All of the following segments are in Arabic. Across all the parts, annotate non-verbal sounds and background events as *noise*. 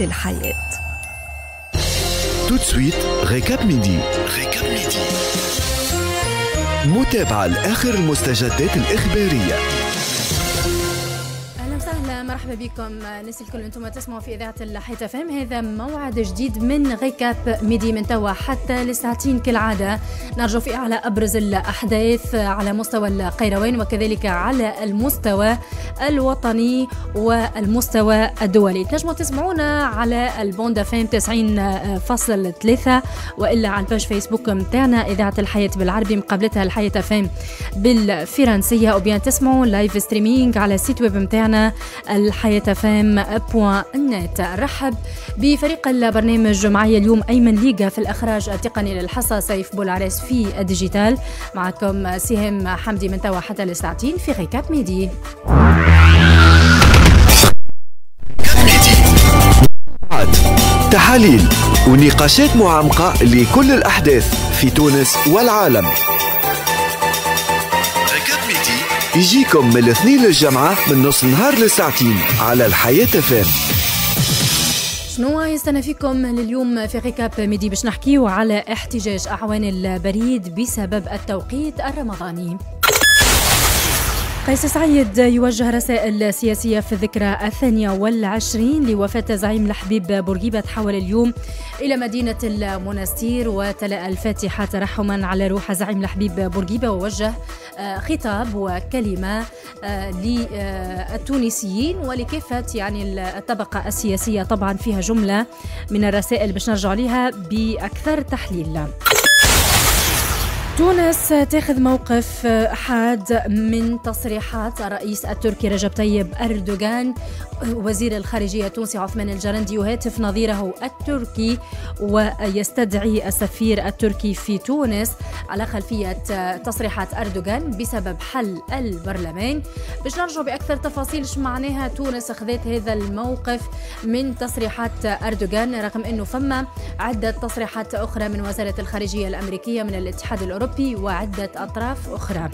الحياة tout de suite Recap Midi Recap Midi متابعة لآخر المستجدات الإخبارية مرحبا بكم. ناس الكل أنتم تسمعوا في إذاعة الحياة FM هذا موعد جديد من Recap Midi من توا حتى لساعتين كالعادة. نرجو فيه على أبرز الأحداث على مستوى القيروان وكذلك على المستوى الوطني والمستوى الدولي. تنجموا تسمعونا على ال bande FM 90.3 وإلا على ال page Facebook نتاعنا إذاعة الحياة بالعربي مقابلتها الحياة FM بالفرنسية ou bien تسمعوا live streaming على ال site web نتاعنا الحياة FM point net. رحب بفريق البرنامج معي اليوم أيمن ليغا في الإخراج التقني للحصة سيف بولعريس في ال digital. معكم سهام حمدي من توا حتى لساعتين في Recap Midi. تحاليل ونقاشات معمقة لكل الأحداث في تونس والعالم. يجيكم من الاثنين للجمعة من نص النهار لساعتين على الحياة FM شنو يستنى فيكم لليوم في Recap Midi باش نحكيو على احتجاج أعوان البريد بسبب التوقيت الرمضاني؟ قيس سعيد يوجه رسائل سياسية في الذكرى الثانية والعشرين لوفاة زعيم الحبيب بورقيبة تحول اليوم إلى مدينة المنستير وتلا الفاتحة ترحما على روح زعيم الحبيب بورقيبة ووجه آه، خطاب وكلمة آه، للتونسيين ولكافة يعني الطبقة السياسية طبعا فيها جملة من الرسائل باش نرجع عليها بأكثر تحليل. تونس تاخذ موقف حاد من تصريحات الرئيس التركي رجب طيب أردوغان. وزير الخارجية التونسي عثمان الجرندي يهاتف نظيره التركي ويستدعي السفير التركي في تونس على خلفية تصريحات أردوغان بسبب حل البرلمان. باش نرجع بأكثر تفاصيل شو معناها تونس أخذت هذا الموقف من تصريحات أردوغان؟ رغم أنه فما عدة تصريحات أخرى من وزارة الخارجية الأمريكية من الاتحاد الأوروبي وعدة أطراف أخرى.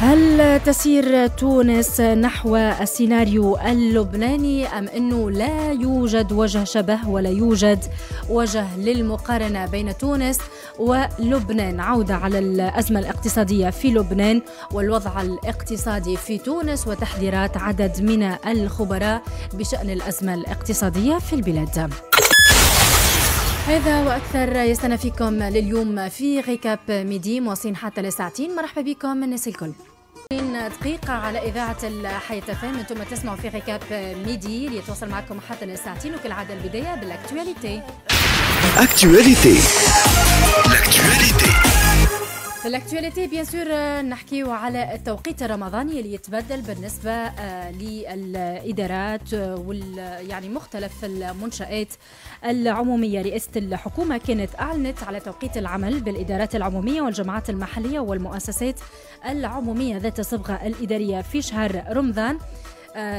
هل تسير تونس نحو السيناريو اللبناني أم إنه لا يوجد وجه شبه ولا يوجد وجه للمقارنة بين تونس ولبنان؟ عودة على الأزمة الاقتصادية في لبنان والوضع الاقتصادي في تونس وتحذيرات عدد من الخبراء بشأن الأزمة الاقتصادية في البلاد. هذا وأكثر. يستنى فيكم لليوم في Recap Midi مواصلين حتى لساعتين مرحبا بكم الناس الكل. دقيقة على إذاعة الحياة FM أنتم تسمعوا في Recap Midi ليتواصل معكم حتى لساعتين وكالعادة البداية بال actualité. actualité في ال actualité bien sûr نحكيو على التوقيت الرمضاني اللي يتبدل بالنسبة آه، للإدارات وال يعني مختلف المنشآت العمومية. رئاسة الحكومة كانت أعلنت على توقيت العمل بالإدارات العمومية والجماعات المحلية والمؤسسات العمومية ذات الصبغه الإدارية في شهر رمضان. آه،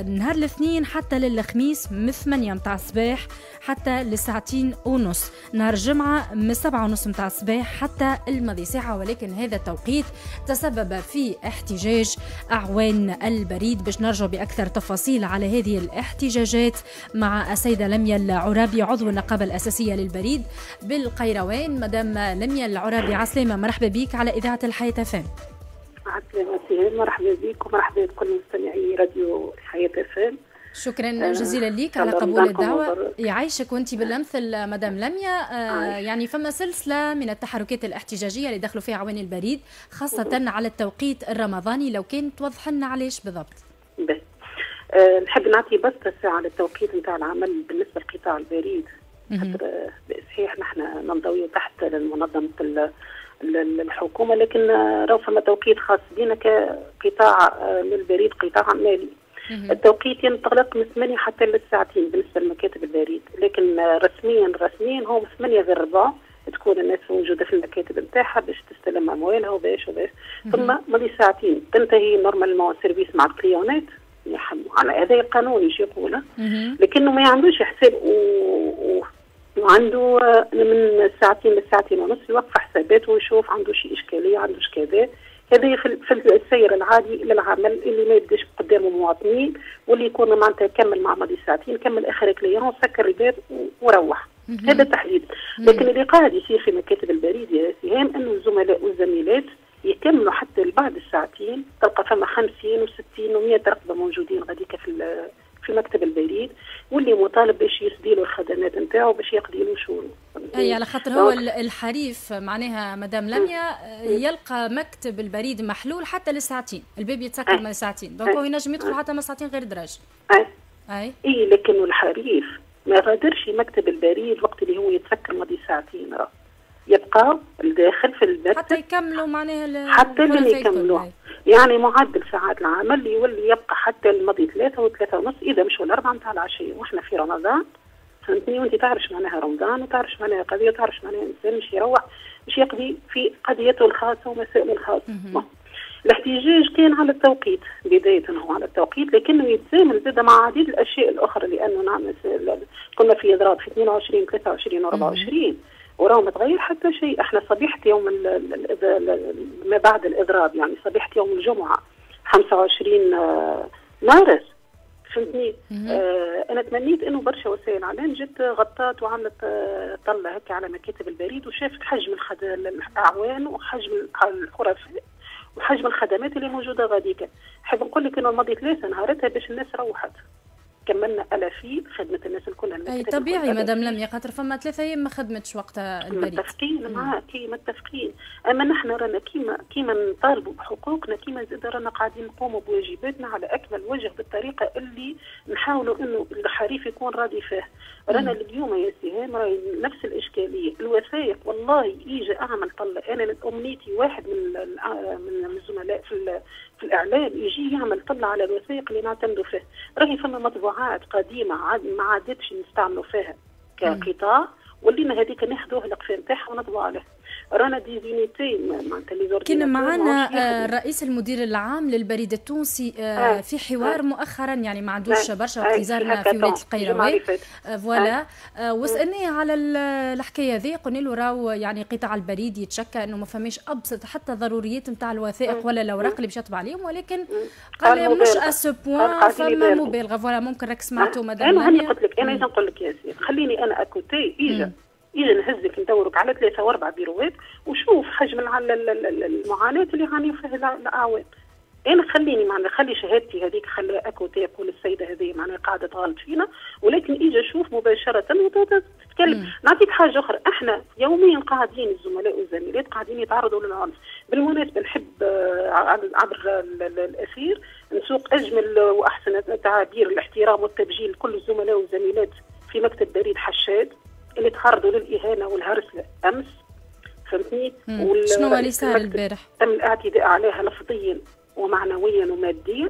نهار الاثنين حتى للخميس من 8 متاع الصباح حتى لساعتين ونص. نهار الجمعة من 7 ونص متاع الصباح حتى الماضي. ساعة ولكن هذا التوقيت تسبب في احتجاج أعوان البريد. باش نرجع بأكثر تفاصيل على هذه الاحتجاجات مع السيدة لميا العرابي عضو النقابة الأساسية للبريد بالقيروان. مدام لميا العرابي عسلامة مرحبا بك على إذاعة الحياة فام. عسلامة مرحبا بك ومرحبا بكل مستمعي راديو الحياة فام شكرا آه، جزيلا لك على قبول الدعوة. يعيشك وانت بالأمثل مدام لميا. آه يعني فما سلسلة من التحركات الاحتجاجية اللي دخلوا فيها عوان البريد خاصة على التوقيت الرمضاني. لو كان توضح لنا علاش بالضبط أه نحب نعطي بس على التوقيت نتاع العمل بالنسبة لقطاع البريد. صحيح نحن ننضوي تحت منظمة الحكومة لكن راهو فما توقيت خاص بنا كقطاع آه، للبريد قطاع مالي. التوقيت ينطلق من 8 حتى للساعتين بالنسبة لمكاتب البريد. لكن رسميا رسميا هو 8 ذي الربع تكون الناس موجودة في المكاتب نتاعها باش تستلم أموالها وباش وباش. ثم مضي ساعتين. تنتهي normalement service مع ال client ات على هذا القانون إيش يقول لكنه ما عندوش حساب و... وعنده من ساعتين لساعتين ونص يوقف حساباته ويشوف عنده شي إشكالية عنده كذا. هذه في, السير العادي للعمل اللي ما يبداش قدامه مواطنين واللي يكون معناتها كمل مع ماضي ساعتين كمل آخر client سكر الباب وروح. هذا التحديد لكن اللي قاعد يصير في مكاتب البريد يا سهام أنه الزملاء والزميلات يكملوا حتى بعد الساعتين تلقى فما 50 و60 و100 رقبة موجودين غاديك في في مكتب البريد واللي مطالب باش يسدي له الخدمات نتاعو باش يقضي له شؤونه. أي على خاطر هو الحريف معناها مدام لميا يلقى مكتب البريد محلول حتى لساعتين، الباب يتسكر من ساعتين، donc هو ينجم يدخل حتى من ساعتين غير دراج. أي. أي. إي لكن الحريف ما غادرش مكتب البريد وقت اللي هو يتسكر ماضي ساعتين. راه. يبقى الداخل في المكتب حتى يكملوا معناها حتى اللي يكملوا. يعني معدل ساعات العمل يولي يبقى حتى الماضي ثلاثة وثلاثة ونص إذا مش الأربعة نتاع العشية وإحنا في رمضان فهمتني؟ وأنت تعرفش معناها رمضان وتعرفش معناها قضية وتعرفش معناها إنسان مش يروح مش يقضي في قضيته الخاصة ومسائله الخاصة. الاحتجاج كان على التوقيت بداية هو على التوقيت لكنه يتزامن زاد مع عديد الأشياء الأخرى لأنه نعم كنا في إضراب في 22 23 و24 وراه ما تغير حتى شيء. إحنا صبيحة يوم ما بعد الإضراب يعني صبيحة يوم الجمعة 25 آه، مارس فهمتني؟ آه أنا تمنيت إنه برشا وسائل. الاعلام جت غطات وعملت آه طلة هيك على مكاتب البريد وشافت حجم الأعوان وحجم الحرفاء وحجم الخدمات اللي موجودة غاديك حاب نقول لك إنه الماضي ثلاثة نهارتها باش الناس روحت. كملنا الافين خدمة الناس الكل أي طبيعي مدام لم خاطر فما ثلاثة أيام ما خدمتش وقتها البريد. متفقين معاك متفقين أما نحن رانا كيما كيما نطالبوا بحقوقنا كيما زاد رانا قاعدين نقوموا بواجباتنا على أكمل وجه بالطريقة اللي نحاولوا إنه الحريف يكون راضي فيه. رانا اليوم يا سهام راهي نفس الإشكالية. الوثائق والله يجي أعمل طلة. أنا امنيتي واحد من من الزملاء في في الإعلام يجي يعمل طلع على الوثائق اللي نعتمدوا فيه. راهي فما مطبوعات قديمة عاد ما عادتش نستعملوا فيها كقطاع ولينا هذيك ناخذوها القفا نتاعها ونطبعوا عليها رانا des unités معناتها اللي كان معنا آه، رئيس المدير العام للبريد التونسي آه، آه. في حوار مؤخرا يعني ما عندوش برشا وقت زارنا في ولاية القيروان voilà. وسالناه على الحكاية ذي قلنا له راهو يعني قطاع البريد يتشكى إنه ما فماش أبسط حتى ضروريات نتاع الوثائق ولا الاوراق اللي باش يطبع عليهم ولكن قال مش à ce point فما مبالغة. voilà ممكن راك سمعتوا مدام أنا هاني قلت لك أنا نقول لك يا سيدي خليني أنا à côté اجا إذا نهزك ندورك على ثلاثة وأربع بيروات وشوف حجم المعاناة اللي يعانيوا فيها الأعوام أنا خليني معنا خلي شهادتي هذيك خليها à côté تقول السيده هذه معناها قاعدة تغلط فينا ولكن أجي أشوف مباشره وتتكلم نعطيك حاجة أخرى إحنا يوميا قاعدين الزملاء والزميلات قاعدين يتعرضوا للعنف بالمناسبه نحب آه، عبر الاسير نسوق اجمل واحسن تعابير الاحترام والتبجيل لكل الزملاء والزميلات في مكتب بريد حشاد اللي تعرضوا للإهانة والهرس أمس فهمتني؟ شنو اللي صار البارح؟ تم الاعتداء عليها لفظيا ومعنويا وماديا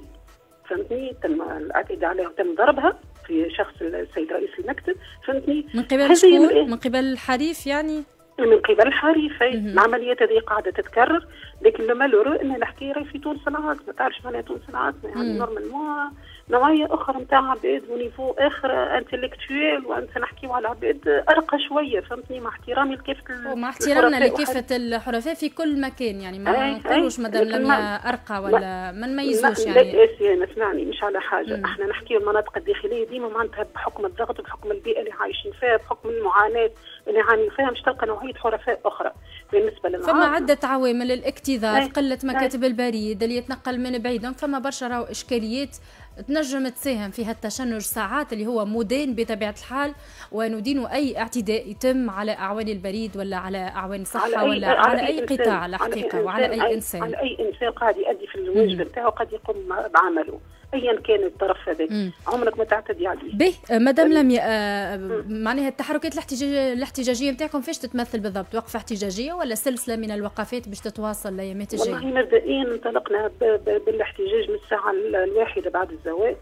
فهمتني؟ تم الاعتداء عليها وتم ضربها في شخص السيد رئيس المكتب فهمتني؟ من قبل شكون؟ من قبل الحريف يعني؟ من قبل الحريف العمليات هذه قاعدة تتكرر لكن le malheur ان الحكاية راهي في تونس العاصمه تعرفش معناها تونس العاصمه يعني normalement نوعية أخرى نتاع عباد و niveau آخر intellectuel وانت نحكيو على عباد أرقى شوية فهمتني؟ مع احترامي لكافه ومع احترامنا لكافه الحرفاء في كل مكان يعني ما نقولوش مدام لميا أرقى ولا ما نميزوش يعني. لا لا اسمعني مش على حاجة. مم. إحنا نحكيو المناطق الداخلية ديما معناتها بحكم الضغط وبحكم البيئة اللي عايشين فيها بحكم المعاناة اللي يعاني فيها مش تلقى نوعية حرفاء أخرى بالنسبة للعالم فما عدة عوامل الاكتظاظ قلة مكاتب البريد اللي يتنقل من بعيد فما برشا راهو إشكاليات تنجم تساهم في هالتشنج ساعات اللي هو مدان بطبيعة الحال وندين أي اعتداء يتم على أعوان البريد ولا على أعوان الصحه ولا على, على أي, أي قطاع الحقيقة وعلى أي إنسان. على أي إنسان قاعد يؤدي في الواجب نتاعو قد يقوم بعمله. ايا كان الطرف هذاك. عمرك ما تعتدي عليه. به مدام لميا آه معناها التحركات الاحتجاجيه الاحتجاجية نتاعكم فاش تتمثل بالضبط؟ وقفة احتجاجية ولا سلسلة من الوقفات باش تتواصل الايامات الجايه والله مبدئيا انطلقنا بالاحتجاج من الساعة الواحدة بعد الزواج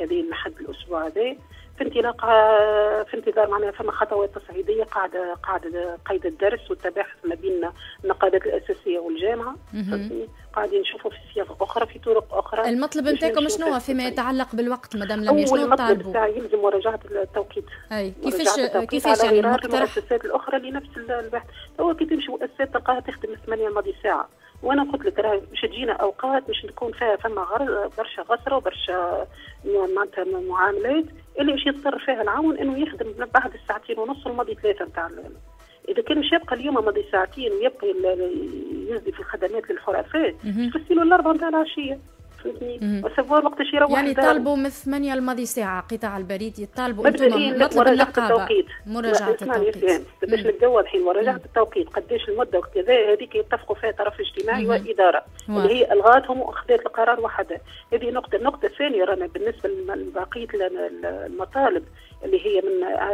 هذه لحد الأسبوع هذا. في انطلاق في انتظار معناها فما خطوات تصعيدية قاعدة قاعدة قيد الدرس والتباحث ما بين النقابات الأساسية والجامعة. قاعدين نشوفوا في سياق أخرى في طرق أخرى. المطلب نتاعكم شنو فيما يتعلق. بالوقت مدام لميا شنو تطالبوا؟ المطلب يلزم مراجعه التوقيت. أي كيفاش كيفاش يعني المؤسسات الأخرى لنفس البحث. هو كي تمشي مؤسسات تلقاها تخدم 8 الماضي ساعة. وأنا قلت لك راه باش تجينا أوقات باش تكون فيها فما برشا غسرة وبرشا معناتها معاملات اللي باش يضطر فيها العون إنه يخدم بعد الساعتين ونص الماضي ثلاثة نتاع إذا كان مش يبقى اليوم ماضي ساعتين ويبقى يزدي في الخدمات للحرفاء يفسلوا الاربعه نتاع العشية. فهمتني وسافوار وقتاش يروح يعني طالبوا من 8 الماضي ساعة قطاع البريد يطالبوا أنتم مطلب النقابة. مراجعة التوقيت. باش نتجاوب الحين؟ مراجعة التوقيت. قداش المدة وكذا؟ هذيك يتفقوا فيها طرف اجتماعي وإدارة. اللي هي ألغاتهم وأخذت القرار وحدها هذه نقطة. النقطة الثانية رانا بالنسبة لبقية المطالب. اللي هي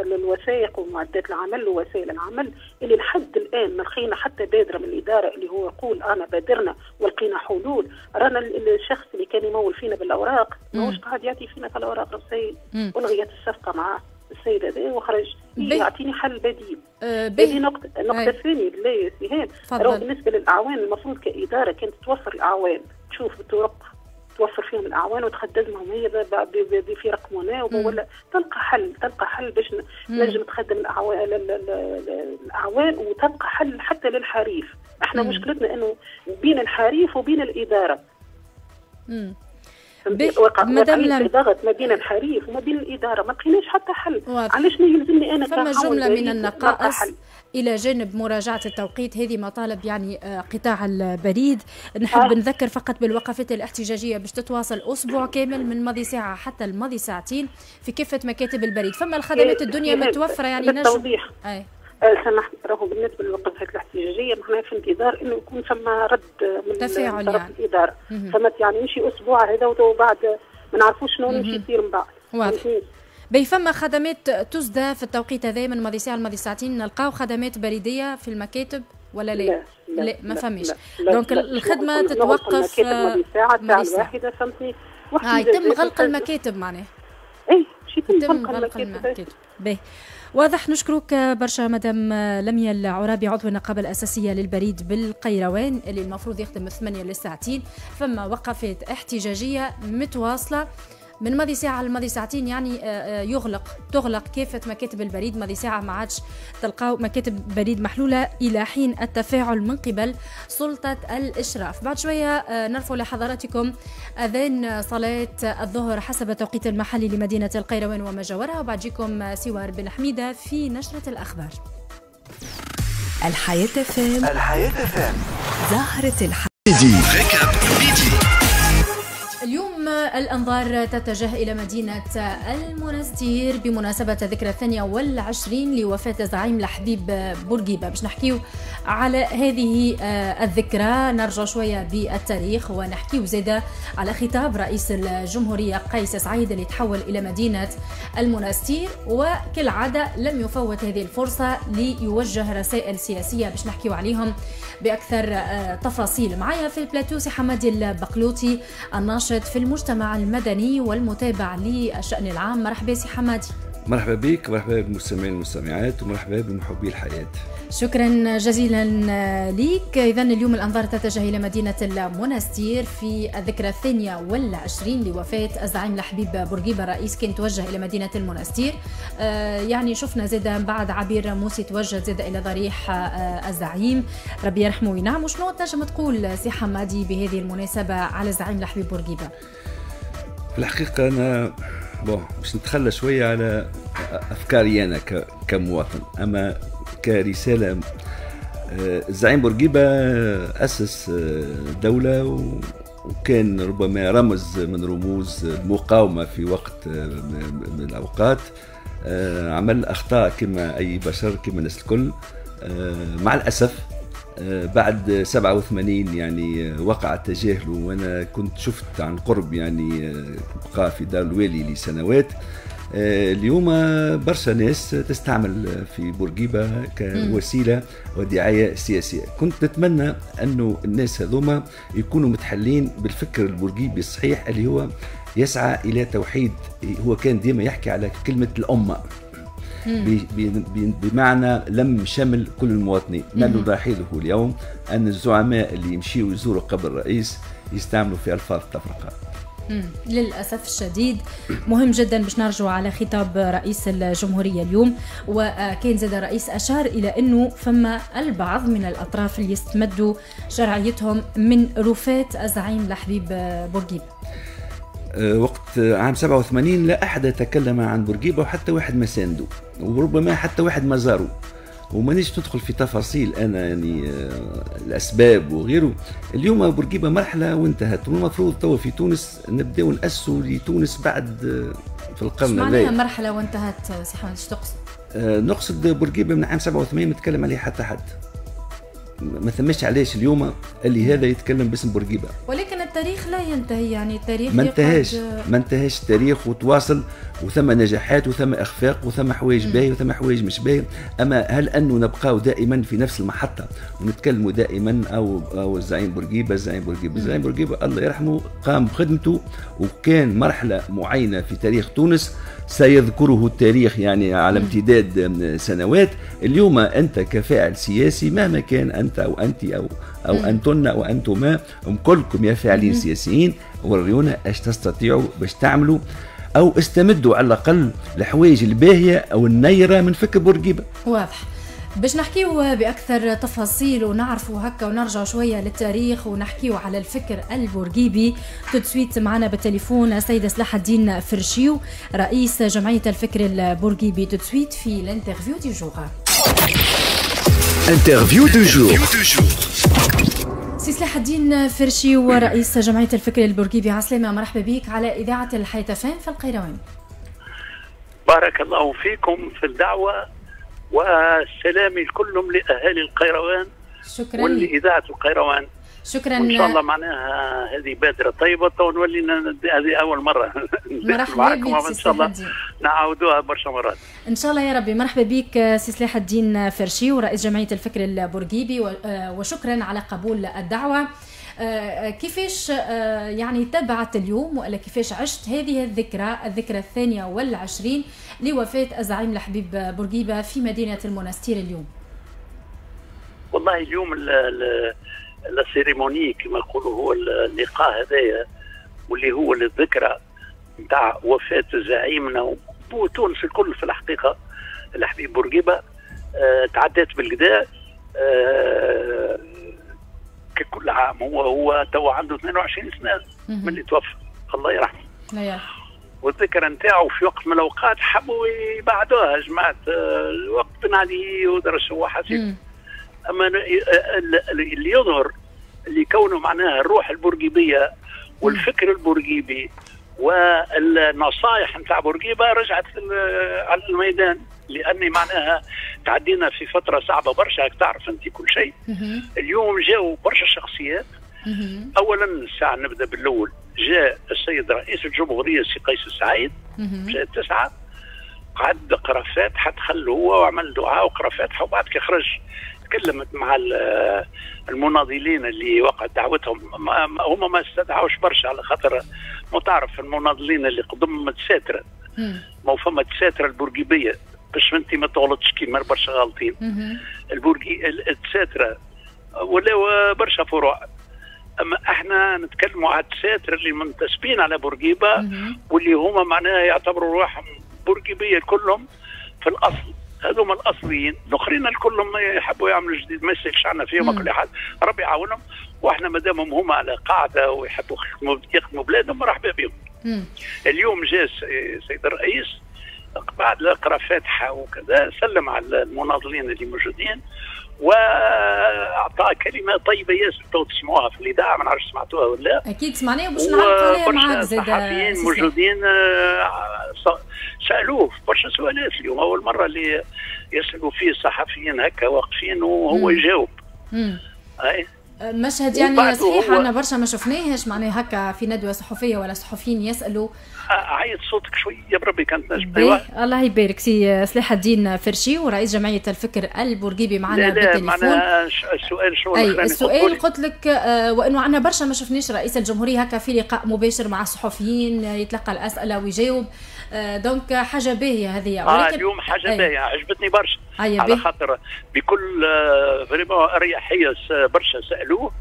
من الوثائق ومعدات العمل ووسائل العمل اللي لحد الآن ما لقينا حتى بادرة من الإدارة اللي هو يقول أنا بادرنا ولقينا حلول. رانا الشخص اللي كان يمول فينا بالأوراق ماهوش قاعد يعطي فينا في الأوراق السيد. الغيت الصفقة معاه السيد هذا وخرج. يعطيني حل بديل. أه هذه نقطة النقطة الثانية لا يا بالنسبة للأعوان المفروض كإدارة كانت توفر الأعوان. تشوف بطرق توفر فيهم الأعوان وتخدمهم. هي في رقمنا ولا تلقى حل تلقى حل باش نجم تخدم الاعوان الأعوان وتلقى حل حتى للحريف. إحنا مم. مشكلتنا إنه بين الحريف وبين الإدارة. امم مدام ضغط ما بين الحريف وما بين الإدارة ما لقيناش حتى حل. علاش يلزمني أنا فما جملة من النقائص إلى جانب مراجعة التوقيت. هذه مطالب يعني آه، قطاع البريد. نحب آه. نذكر فقط بالوقفات الاحتجاجية باش تتواصل أسبوع كامل من ماضي ساعة حتى الماضي ساعتين في كافة مكاتب البريد. فما الخدمات الدنيا متوفرة يعني نجم أي. آه، سمحت راهو بالنسبة للوقفات الاحتجاجيه نحن في انتظار إنه يكون ثم رد من تفاعل طرف يعني. الإدارة. فهمت يعني يمشي أسبوع هذا وبعد ما نعرفوش شنو يمشي يصير من بعد. واضح. بي فما خدمات تسدى في التوقيت هذا من ماضي ساعه لماضي ساعتين؟ نلقاو خدمات بريدية في المكاتب ولا لا؟ لا, لا, لا ما فماش. دونك الخدمة تتوقف ماضي ساعه ساعه واحدة فهمتني؟ آه يتم غلق المكاتب معناها. اي يتم غلق المكاتب. باهي. واضح نشكرك برشا مدام لميا العرابي عضو النقابة الأساسية للبريد بالقيروان اللي المفروض يخدم من 8 للساعتين. فما وقفات احتجاجية متواصلة. من ماضي ساعة لماضي ساعتين يعني آه، آه، يغلق تغلق كافة مكاتب البريد. ماضي ساعة ما عادش تلقاو مكاتب بريد محلولة إلى حين التفاعل من قبل سلطة الإشراف. بعد شوية آه، نرفع لحضراتكم أذان صلاة الظهر حسب التوقيت المحلي لمدينة القيروان وما جاورها. وبعد جيكم سوار بن حميدة في نشرة الأخبار. الحياة FM. الحياة FM. زهرة الحياة الأنظار تتجه إلى مدينة المنستير بمناسبة الذكرى الثانية والعشرين لوفاة الزعيم لحبيب بورقيبة. باش نحكيو على هذه آه، الذكرى نرجع شوية بالتاريخ ونحكيو زيادة على خطاب رئيس الجمهورية قيس سعيد اللي تحول إلى مدينة المنستير. وكالعادة لم يفوت هذه الفرصة ليوجه رسائل سياسية باش نحكيو عليهم بأكثر آه، تفاصيل. معايا في البلاتو سي حمادي البقلوطي الناشط في المجتمع المدني والمتابع للشأن العام. مرحبا سي حمادي. مرحبا بك مرحبا بالمستمعين والمستمعات ومرحبا بمحبي الحياة. شكرا جزيلا لك إذا اليوم الأنظار تتجه إلى مدينة المنستير في الذكرى الثانية والعشرين لوفاة الزعيم لحبيب بورقيبة الرئيس كان توجه إلى مدينة المنستير آه يعني شفنا زيد بعد عبير موسي توجه زيد إلى ضريح آه الزعيم. ربي يرحمه وينعم. وشنو تنجم تقول سي حمادي بهذه المناسبة على الزعيم لحبيب بورقيبة؟ في الحقيقة أنا بون باش نتخلى شوية على أفكاري أنا كمواطن. أما كرسالة الزعيم آه، بورقيبة أسس آه، دولة وكان ربما رمز من رموز المقاومة في وقت آه، من الأوقات. عمل أخطاء كما أي بشر كما الناس الكل. مع الأسف بعد 87 يعني وقع التجاهل وأنا كنت شفت عن قرب يعني بقى في دار الوالي لسنوات. آه، اليوم برشا ناس تستعمل في بورقيبة كوسيلة ودعاية سياسية. كنت نتمنى أنه الناس هذوما يكونوا متحلين بالفكر البورقيبي الصحيح اللي هو يسعى إلى توحيد هو كان ديما يحكي على كلمة الأمة. بمعنى لم شمل كل المواطنين. ما نلاحظه اليوم؟ أن الزعماء اللي يمشيوا يزوروا قبر الرئيس يستعملوا في ألفاظ تفرقة. للأسف الشديد مهم جدا باش نرجع على خطاب رئيس الجمهورية اليوم. وكان زاد الرئيس أشار إلى إنه فما البعض من الأطراف اللي يستمدوا شرعيتهم من رفات الزعيم لحبيب بورقيبة. أه، وقت عام 87 لا أحد تكلم عن بورقيبة وحتى واحد ما سانده وربما حتى واحد ما زاره ومانيش ندخل في تفاصيل أنا يعني آه، الأسباب وغيره. اليوم بورقيبة مرحلة وانتهت والمفروض توا في تونس نبداو ناسوا لتونس بعد آه، في القرن هذا مرحلة وانتهت سي حمد؟ إيش تقصد؟ آه، نقصد بورقيبة من عام 87 نتكلم عليه حتى حد. ما ثماش علاش اليوم اللي هذا يتكلم باسم بورقيبة. ولكن التاريخ لا ينتهي يعني التاريخ ما انتهاش ما انتهاش التاريخ وتواصل وثم نجاحات وثم أخفاق وثم حوايج باهيه وثم حوايج مش باهيه أما هل أنه نبقاو دائما في نفس المحطة؟ ونتكلموا دائما أو أو الزعيم بورقيبة الزعيم بورقيبة الزعيم بورقيبة. الله يرحمه قام بخدمته وكان مرحلة معينة في تاريخ تونس. سيذكره التاريخ يعني على امتداد سنوات. اليوم أنت كفاعل سياسي مهما كان أنت أو أنت أو أو أنتن أو أنتما هم كلكم يا فاعلين سياسيين. وريونا إيش تستطيعوا باش تعملوا؟ أو استمدوا على الأقل الحوايج الباهية أو النيرة من فكر بورقيبة. واضح. باش نحكيو بأكثر تفاصيل ونعرفوا هكا ونرجع شوية للتاريخ ونحكيو على الفكر البورقيبي تدسويت معنا بالتليفون السيد سلاح الدين فرشيو رئيس جمعية الفكر البورقيبي تدسويت في ال interview du jour interview du jour سي سلاح الدين فرشي ورئيس جمعية الفكر البورقيبي عسلامة مرحبا بك على إذاعة الحيت فان في القيروان. بارك الله فيكم في الدعوة وسلامي لكلهم لاهالي القيروان شكرا. ولإذاعة القيروان. شكرا. ان شاء الله معناها هذه بادرة طيبة تو نولينا هذه أول مرة. مرحبا *laughs* بك ان شاء الله نعاودوها برشا مرات. إن شاء الله يا ربي. مرحبا بك سي سلاح الدين فرشي ورئيس جمعية الفكر البورقيبي وشكرا على قبول الدعوة. آه، كيفاش آه، يعني تبعت اليوم ولا كيفاش عشت هذه الذكرى الذكرى الثانية والعشرين لوفاة الزعيم لحبيب بورقيبة في مدينة المنستير اليوم؟ والله اليوم ال cérémonie كما يقولوا هو اللقاء هذايا واللي هو الذكرى نتاع وفاة زعيمنا وتونس الكل في الحقيقة الحبيب بورقيبة آه تعدات بالكدا آه ككل عام. هو هو تو عنده 22 سنة من اللي توفى. الله يرحمه. والذكرى نتاعو في وقت من الأوقات حبوا يبعدوها جماعة الوقت بن علي ودرس هو حسيب أما اللي يظهر اللي كونه معناها الروح البورقيبية والفكر البورقيبي والنصائح نتاع بورقيبة رجعت على الميدان لأني معناها تعدينا في فترة صعبة برشا تعرف أنت كل شيء. اليوم جاوا برشا شخصيات. اولا الساعة نبدأ بالأول جاء السيد رئيس الجمهورية السي قيس السعيد. جاء التسعه قعد قرأ فاتحة دخل هو وعمل دعاء وقرأ فاتحة وبعد كي خرج تكلمت مع المناضلين اللي وقعت دعوتهم. هم ما استدعوش برشا على خاطر ما تعرف المناضلين اللي قدم متساتره ما فما تساتره البورقيبيه باش انت ما تغلطش كيما برشا غالطين. البورقي التساتره ولا برشا فروع. أما إحنا نتكلموا على التساتر اللي منتسبين على بورقيبه واللي هما معناها يعتبروا روحهم بورقيبيه كلهم. في الأصل. هذوما الأصليين. الآخرين الكلهم يحبوا يعملوا جديد. ما يسالش عنا فيهم كل حد ربي يعاونهم. وإحنا ما دامهم هما على قاعدة ويحبوا يخدموا بلادهم مرحبا بهم. اليوم جاء السيد الرئيس بعد قرأ فاتحة وكذا سلم على المناضلين اللي موجودين. واعطى كلمة طيبة ياسر تو تسمعوها في الإذاعة ما نعرفش سمعتوها ولا لا. أكيد سمعناها باش نعرف عليها معك زاد الصحفيين موجودين آه، سألوه برشا سؤالات اليوم. أول مرة اللي يسألوا فيه الصحفيين هكا واقفين وهو يجاوب. أي؟ مشهد يعني صحيح عندنا برشا ما شفناهش معناها هكا في ندوة صحفية ولا صحفيين يسألوا. عيط صوتك شوية بربي كانت نجم الله يبارك. سي سلاح الدين فرشي ورئيس جمعية الفكر البورقيبي معنا بالتليفون. السؤال شو أي السؤال قلت لك آه وإنه عندنا برشا ما شفناش رئيس الجمهورية هكا في لقاء مباشر مع الصحفيين يتلقى الأسئلة ويجاوب. آه donc حاجة باهية هذه. آه اليوم حاجة باهية. عجبتني برشا. على خاطر بكل vraiment اريحيه برشا سألوه.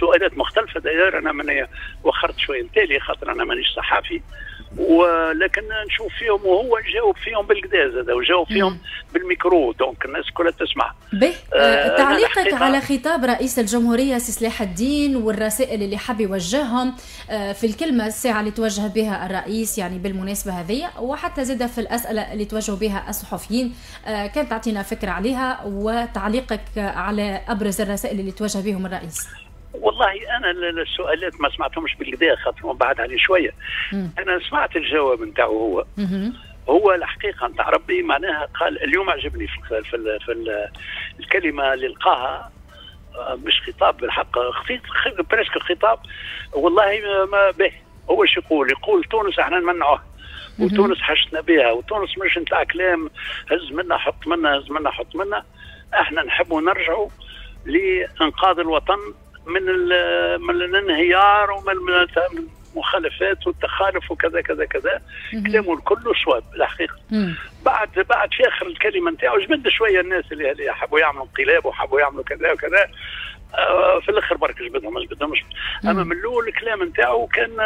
سؤالات مختلفة داير أنا من وخرت شوية. تالي خاطر أنا مانيش صحافي. ولكن نشوف فيهم وهو يجاوب فيهم بالقداز هذا وجاوب فيهم بال micro. donc الناس كلها تسمع. به. آه تعليقك على خطاب رئيس الجمهورية سي سلاح الدين والرسائل اللي حب يوجههم آه في الكلمة الساعة اللي توجه بها الرئيس يعني بالمناسبة هذه وحتى زاد في الأسئلة اللي توجهوا بها الصحفيين. آه كان تعطينا فكرة عليها وتعليقك على أبرز الرسائل اللي توجه بهم الرئيس. والله أنا السؤالات ما سمعتهمش بالكدا خاطر بعد عليه شوية. مم. أنا سمعت الجواب نتاعو هو. مم. هو الحقيقة نتاع ربي معناها قال اليوم عجبني في, في, في الكلمة اللي لقاها آه، مش خطاب بالحق presque خطاب. والله ما به هو شو يقول؟ يقول تونس إحنا نمنعوها وتونس حشتنا بها وتونس مش نتاع كلام هز منا حط منا هز منا حط منا. إحنا نحبوا نرجعوا لإنقاذ الوطن. من من الانهيار ومن المخالفات والتخالف وكذا كذا كذا. كلامه الكل صواب الحقيقة بعد بعد في اخر الكلمة نتاعو جبد شوية الناس اللي, اللي حبوا يعملوا انقلاب وحبوا يعملوا كذا وكذا. آه، في الآخر برك جبدهم ما جبدهمش. أما من الأول الكلام نتاعو كان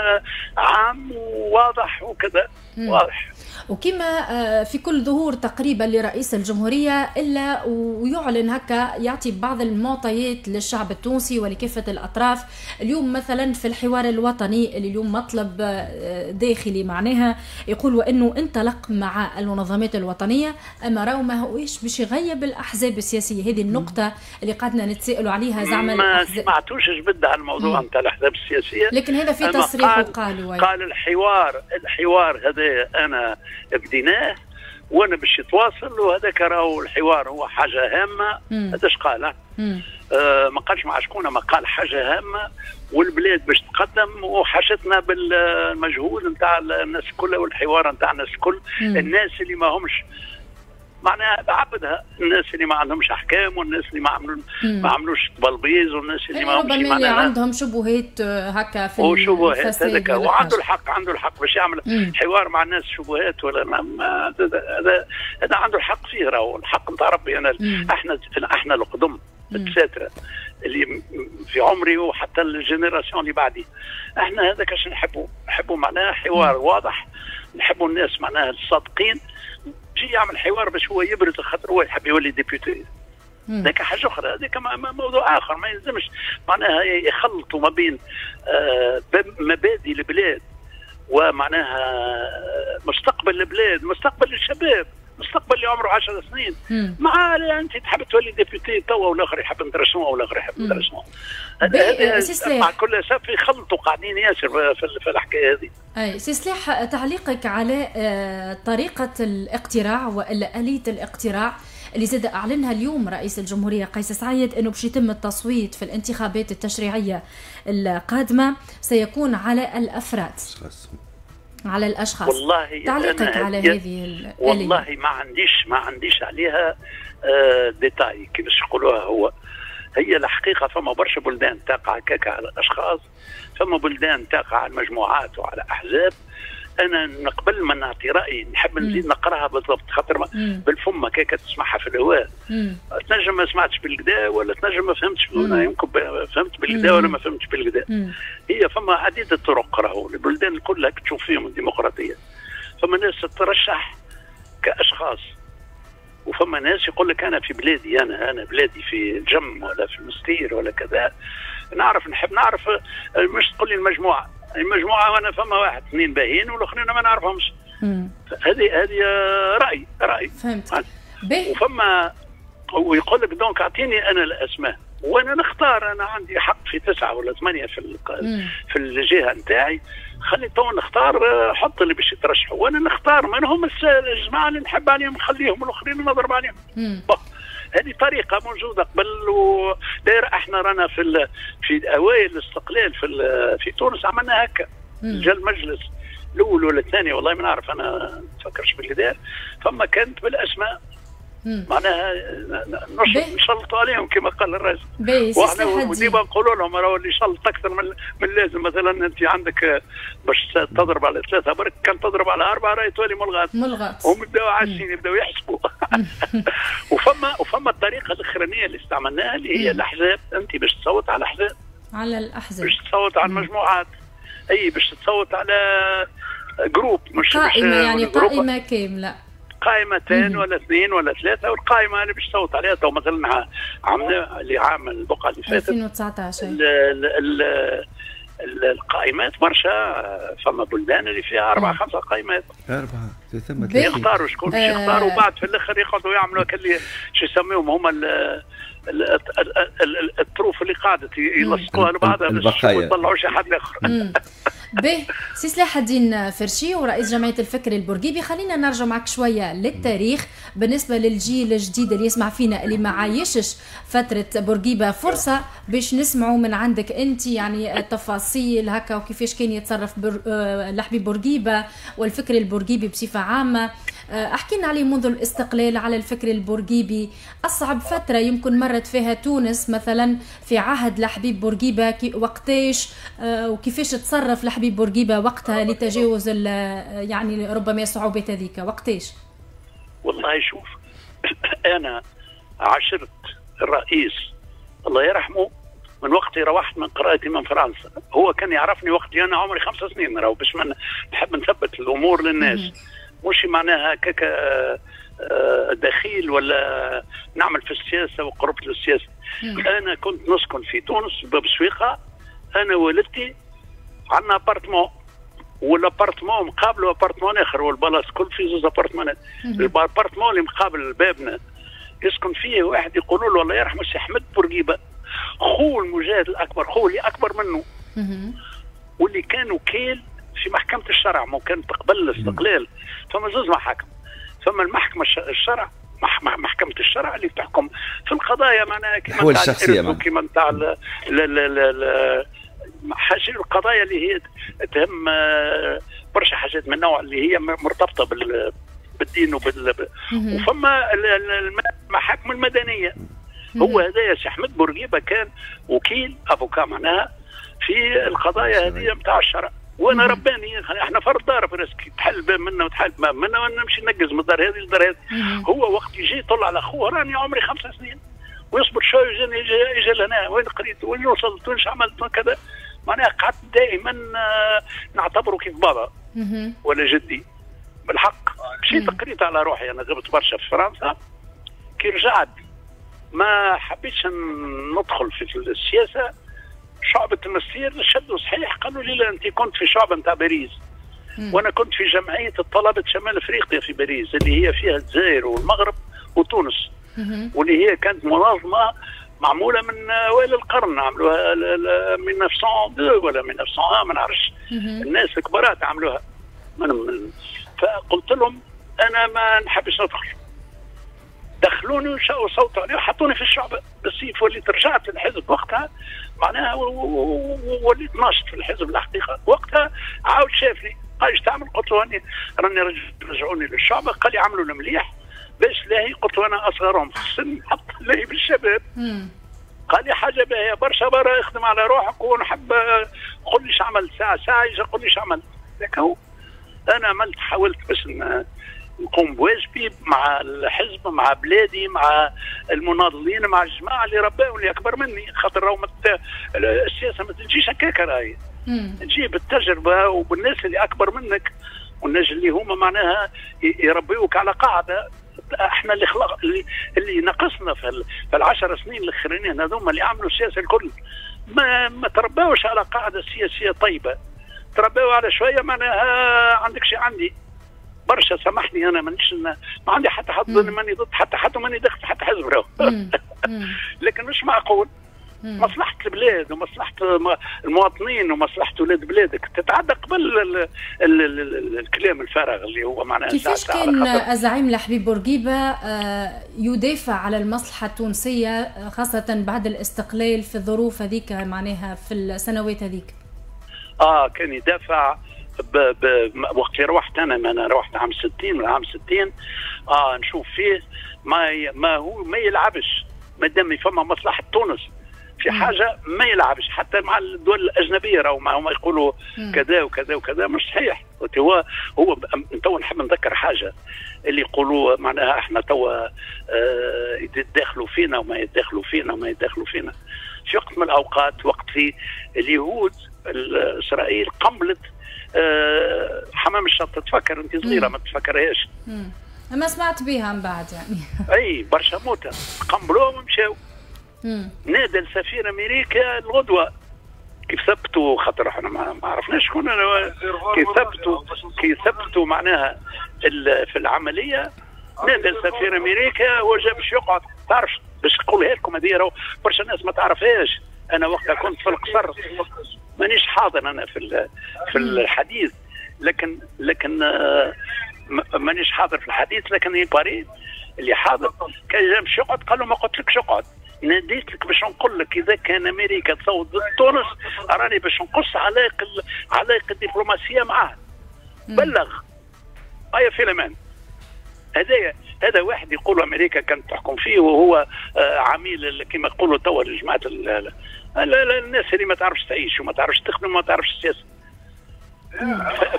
عام وواضح وكذا. واضح. وكما آه، في كل ظهور تقريبا لرئيس الجمهورية إلا ويعلن هكا يعطي بعض المعطيات للشعب التونسي ولكافة الأطراف. اليوم مثلا في الحوار الوطني اللي اليوم مطلب آه، داخلي معناها يقول وأنه انطلق مع المنظمات الوطنية. أما راهو ما هوش باش يغيب الأحزاب السياسية؟ هذه النقطة اللي قعدنا نتسائلوا عليها زعما. ما سمعتوش جبد على الموضوع نتاع الأحزاب السياسية؟ لكن هذا في تصريح وقالوا قال الحوار الحوار هذا أنا بديناه وأنا باش يتواصل وهذاك راهو الحوار هو حاجة هامة. هذا اش قال آه ما قالش مع شكون ما قال حاجة هامة والبلاد باش تقدم وحاجتنا بالمجهود نتاع الناس كلها والحوار نتاع الناس الكل. الناس اللي ما همش معناها بعبدها الناس اللي ما عندهمش أحكام والناس اللي ما عملوا ما عملوش بلبيز والناس اللي ما همش معناها عندهم شبهات آه، هكا في وشبهات هذاك. وعنده الحق عنده الحق باش يعمل مم. حوار مع الناس شبهات ولا ما هذا هذا عنده الحق فيه راهو. الحق نتاع ربي. أنا مم. إحنا إحنا القدم التساتره اللي في عمري وحتى ال génération اللي بعدي. إحنا هذاك اش نحبوا نحبوا معناها حوار. واضح. نحبوا الناس معناها الصادقين. جي يعمل حوار باش هو يبرز خاطر هو يحب يولي député. ذاك حاجة أخرى هذيك موضوع آخر ما يلزمش. معناها يخلطوا ما بين آه، مبادئ البلاد ومعناها آه، مستقبل البلاد مستقبل الشباب. مستقبل اللي عمره 10 سنين. مع أنت تحب تولي député توا والاخر يحب ندرسوه والاخر يحب ندرسوه مع كل اسف يخلطوا قاعدين ياسر في الحكاية هذه. أي سي سلاح تعليقك على آه، طريقة الاقتراع والا اليه الاقتراع اللي زاد أعلنها اليوم رئيس الجمهورية قيس سعيد إنه باش يتم التصويت في الانتخابات التشريعية القادمة سيكون على الأفراد. على الأشخاص. والله تعليقك على هذه الآلية. والله ما عنديش ما عنديش عليها آه ديتاي. كيفاش يقولوها هو هي الحقيقة فما برشا بلدان تقع هكاك على الأشخاص فما بلدان تقع على المجموعات وعلى أحزاب أنا قبل ما نعطي رايي نحب نزيد نقراها بالضبط خاطر بالفم هكاك تسمعها في الهواء. تنجم ما سمعتش بالكدا ولا تنجم ما فهمتش يمكن فهمت بالكدا ولا ما فهمتش بالكدا. هي فما عديده طرق راهو البلدان كلها تشوف فيهم الديمقراطية. فما ناس تترشح كأشخاص وفما ناس يقول لك أنا في بلادي أنا أنا بلادي في الجم ولا في المنستير ولا كذا. نعرف نحب نعرف مش تقول لي المجموعة. المجموعه وأنا فما واحد اثنين باهين والآخرين ما نعرفهمش. هذه هذه رأي رأي. فهمت. وفما ويقول لك donc أعطيني أنا الأسماء. وأنا نختار أنا عندي حق في تسعة ولا ثمانية في في الجهة نتاعي. خلي تو نختار حط اللي باش يترشحوا وأنا نختار منهم الجماعة اللي نحب عليهم نخليهم والآخرين نضرب عليهم. هذه طريقة موجودة قبل وداير إحنا رانا في في اوائل الاستقلال في في تونس عملنا هكا جا المجلس الأول ولا الثاني والله ما نعرف أنا ما نفكرش بالكدا فما كانت بالأسماء معناها نشلطوا عليهم كما قال الرئيس. وإحنا ديما نقولوا لهم راهو اللي شلط أكثر من من اللازم. مثلا أنت عندك باش تضرب على ثلاثة برك كان تضرب على أربعة راهي تولي ملغات ملغات هم يبداو عايشين يبداو يحسبوا. *laughs* وفما وفما الطريقة الأخرانية اللي استعملناها اللي هي الأحزاب. أنت باش تصوت على أحزاب. على الأحزاب. باش تصوت على المجموعات. أي باش تصوت على groupe مش قائمة مش يعني قائمة كاملة. قائمتين ولا اثنين ولا ثلاثة والقائمة اللي باش تصوت عليها. تو مثلا عملنا اللي عام البقعة اللي فاتت. 2019 القائمات برشا فما بلدان اللي فيها أربع خمسة قائمات. أربعة ثم يختاروا شكون باش يختاروا آه. بعد في الآخر يقعدوا يعملوا كاللي شو يسميهم هما الطروف اللي قاعدة يلصقوها لبعضها باش ما يطلعوش حد آخر. *laughs* به سي سلاح الدين فرشي ورئيس جمعية الفكر البورقيبي خلينا نرجع معك شوية للتاريخ. بالنسبة للجيل الجديد اللي يسمع فينا اللي ما عايشش فترة بورقيبة فرصة باش نسمعوا من عندك انت يعني التفاصيل هكا وكيفاش كان يتصرف بر... آه، لحبيب بورقيبة والفكر البورقيبي بصفة عامة. آه، أحكي لنا عليه منذ الاستقلال على الفكر البورقيبي. أصعب فترة يمكن مرت فيها تونس مثلا في عهد لحبيب بورقيبة وقتاش آه، وكيفاش تصرف لحبيب بورقيبة وقتها لتجاوز يعني ربما الصعوبات هذيك؟ وقتاش؟ والله شوف *coughs* أنا عشرت الرئيس الله يرحمه من وقتي روحت من قراءتي من فرنسا. هو كان يعرفني وقتي أنا عمري خمس سنين راهو باش نحب نثبت الأمور للناس. مش معناها كك آه، دخيل ولا نعمل في السياسة وقربت للسياسة. أنا كنت نسكن في تونس باب سويقة. أنا والدتي عندنا ابارتمون وال appartement مقابله appartement آخر والبلاص كل في زوز appartement ات ال appartement اللي مقابل بابنا يسكن فيه واحد يقولوا له الله يرحمه سي أحمد بورقيبة. خوه المجاهد الأكبر خوه اللي أكبر منه. واللي كان وكيل في محكمة الشرع ما كانت قبل الاستقلال. فما زوز محاكم. فما المحكمة الشرع محكمة الشرع اللي تحكم في القضايا معناها كما الشخصية كما نتاع حاجة القضايا اللي هي تهم آه، برشا حاجات من النوع اللي هي مرتبطة بال بالدين وبال وفما المحاكم المدنية. هو هذايا سي أحمد بورقيبة كان وكيل افوكا معناها في القضايا هذه نتاع الشرع. وأنا رباني إحنا فرد دار في راسك تحل باب منا وتحل باب منا وأنا نمشي نقز من الدار هذه للدار هذه. هو وقت يجي يطلع على اخوه راني عمري خمس سنين. ويصبر شوي يجي يجي لهنا وين قريت وين وصلت وين عملت كذا. معناها قعدت دائما آه، نعتبره كيف بابا. ولا جدي. بالحق. مشيت قريت على روحي أنا غبت برشا في فرنسا. كي رجعت ما حبيتش ندخل في السياسة. شعبة المسير شدوا صحيح قالوا لي لا انت كنت في شعبة نتاع باريس. وأنا كنت في جمعية الطلبة شمال افريقيا في باريس اللي هي فيها الجزائر والمغرب وتونس. واللي هي كانت منظمة معمولة من اوائل القرن عملوها من 1902 ولا من 1901 ما نعرفش. الناس الكبارات عملوها. من فقلت لهم أنا ما نحبش ندخل دخلوني وشاو صوتوا عليه وحطوني في الشعب. بالسيف وليت رجعت للحزب وقتها معناها وليت ناشط في الحزب الحقيقة. وقتها عاود شافني قال إيش تعمل؟ قلت له راني راني رجعوني للشعب. قال لي عملوا المليح باش لاهي قلت له أنا اصغرهم في السن حط لاهي بالشباب. قال لي حاجة باهية برشا برا اخدم على روحك ونحب قل لي عملت ساعة ساعة يجي قل لي عملت. ذاك هو أنا عملت حاولت باش نقوم بواجبي مع الحزب مع بلادي مع المناضلين مع الجماعة اللي رباهم اللي أكبر مني خاطر راهو السياسة ما تجيش هكاك راهي. تجي بالتجربة وبالناس اللي أكبر منك والناس اللي هما معناها يربيوك على قاعدة. إحنا اللي خلق اللي, اللي نقصنا في, في العشر سنين الاخرانيين هذوما اللي عملوا السياسة الكل. ما ما ترباوش على قاعدة سياسية طيبة. ترباو على شوية معناها عندك شيء عندي. برشا سامحني أنا مانيش ما عندي حتى حد ماني ضد حتى حد ماني دخل حتى حزب *laughs* لكن مش معقول. مصلحة البلاد ومصلحة المواطنين ومصلحة ولاد بلادك تتعدى قبل ال ال ال الكلام الفارغ اللي هو معناها كيفاش كان الزعيم لحبيب بورقيبة آه، يدافع على المصلحة التونسية خاصة بعد الاستقلال في الظروف هذيك معناها في السنوات هذيك؟ آه كان يدافع ب... ب... وقت روحت أنا ما أنا روحت عام 60 ولا عام 60 آه نشوف فيه ما ي... ما هو ما يلعبش. ما دام فما مصلحة تونس. في حاجة ما يلعبش. حتى مع الدول الأجنبية راهو ما يقولوا كذا وكذا وكذا مش صحيح. هو هو تو نحب نذكر حاجة. اللي يقولوا معناها إحنا توا آه يتداخلوا فينا وما يتداخلوا فينا وما يتداخلوا فينا. في وقت من الأوقات وقت في اليهود إسرائيل قملت آه، حمام الشط تفكر انت صغيرة ما تفكرهاش ما سمعت بها من بعد يعني. *laughs* أي برشا موتى قنبلوهم ومشاو. نادى السفير أمريكا الغدوة. كيف ثبتوا خاطر إحنا ما عرفناش شكون كيف ثبتوا كيف ثبتوا معناها في العملية نادى السفير أمريكا هو جا باش يقعد تعرف باش نقولها لكم هذه برشا ناس ما تعرفهاش. أنا وقتها كنت في القصر. مانيش حاضر أنا في في الحديث. لكن لكن آه، مانيش حاضر في الحديث لكن يباري اللي حاضر كان باش يقعد قال له ما قلت لكش اقعد ناديت لك باش نقول لك إذا كان أمريكا تصوت ضد تونس راني باش نقص عليق عليق الدبلوماسية معاه. بلغ. هيا finalement. هذا هذا واحد يقول أمريكا كانت تحكم فيه وهو آه، عميل كما يقولوا توا لجماعه الناس اللي ما تعرفش تعيش وما تعرفش تخدم وما تعرفش السياسة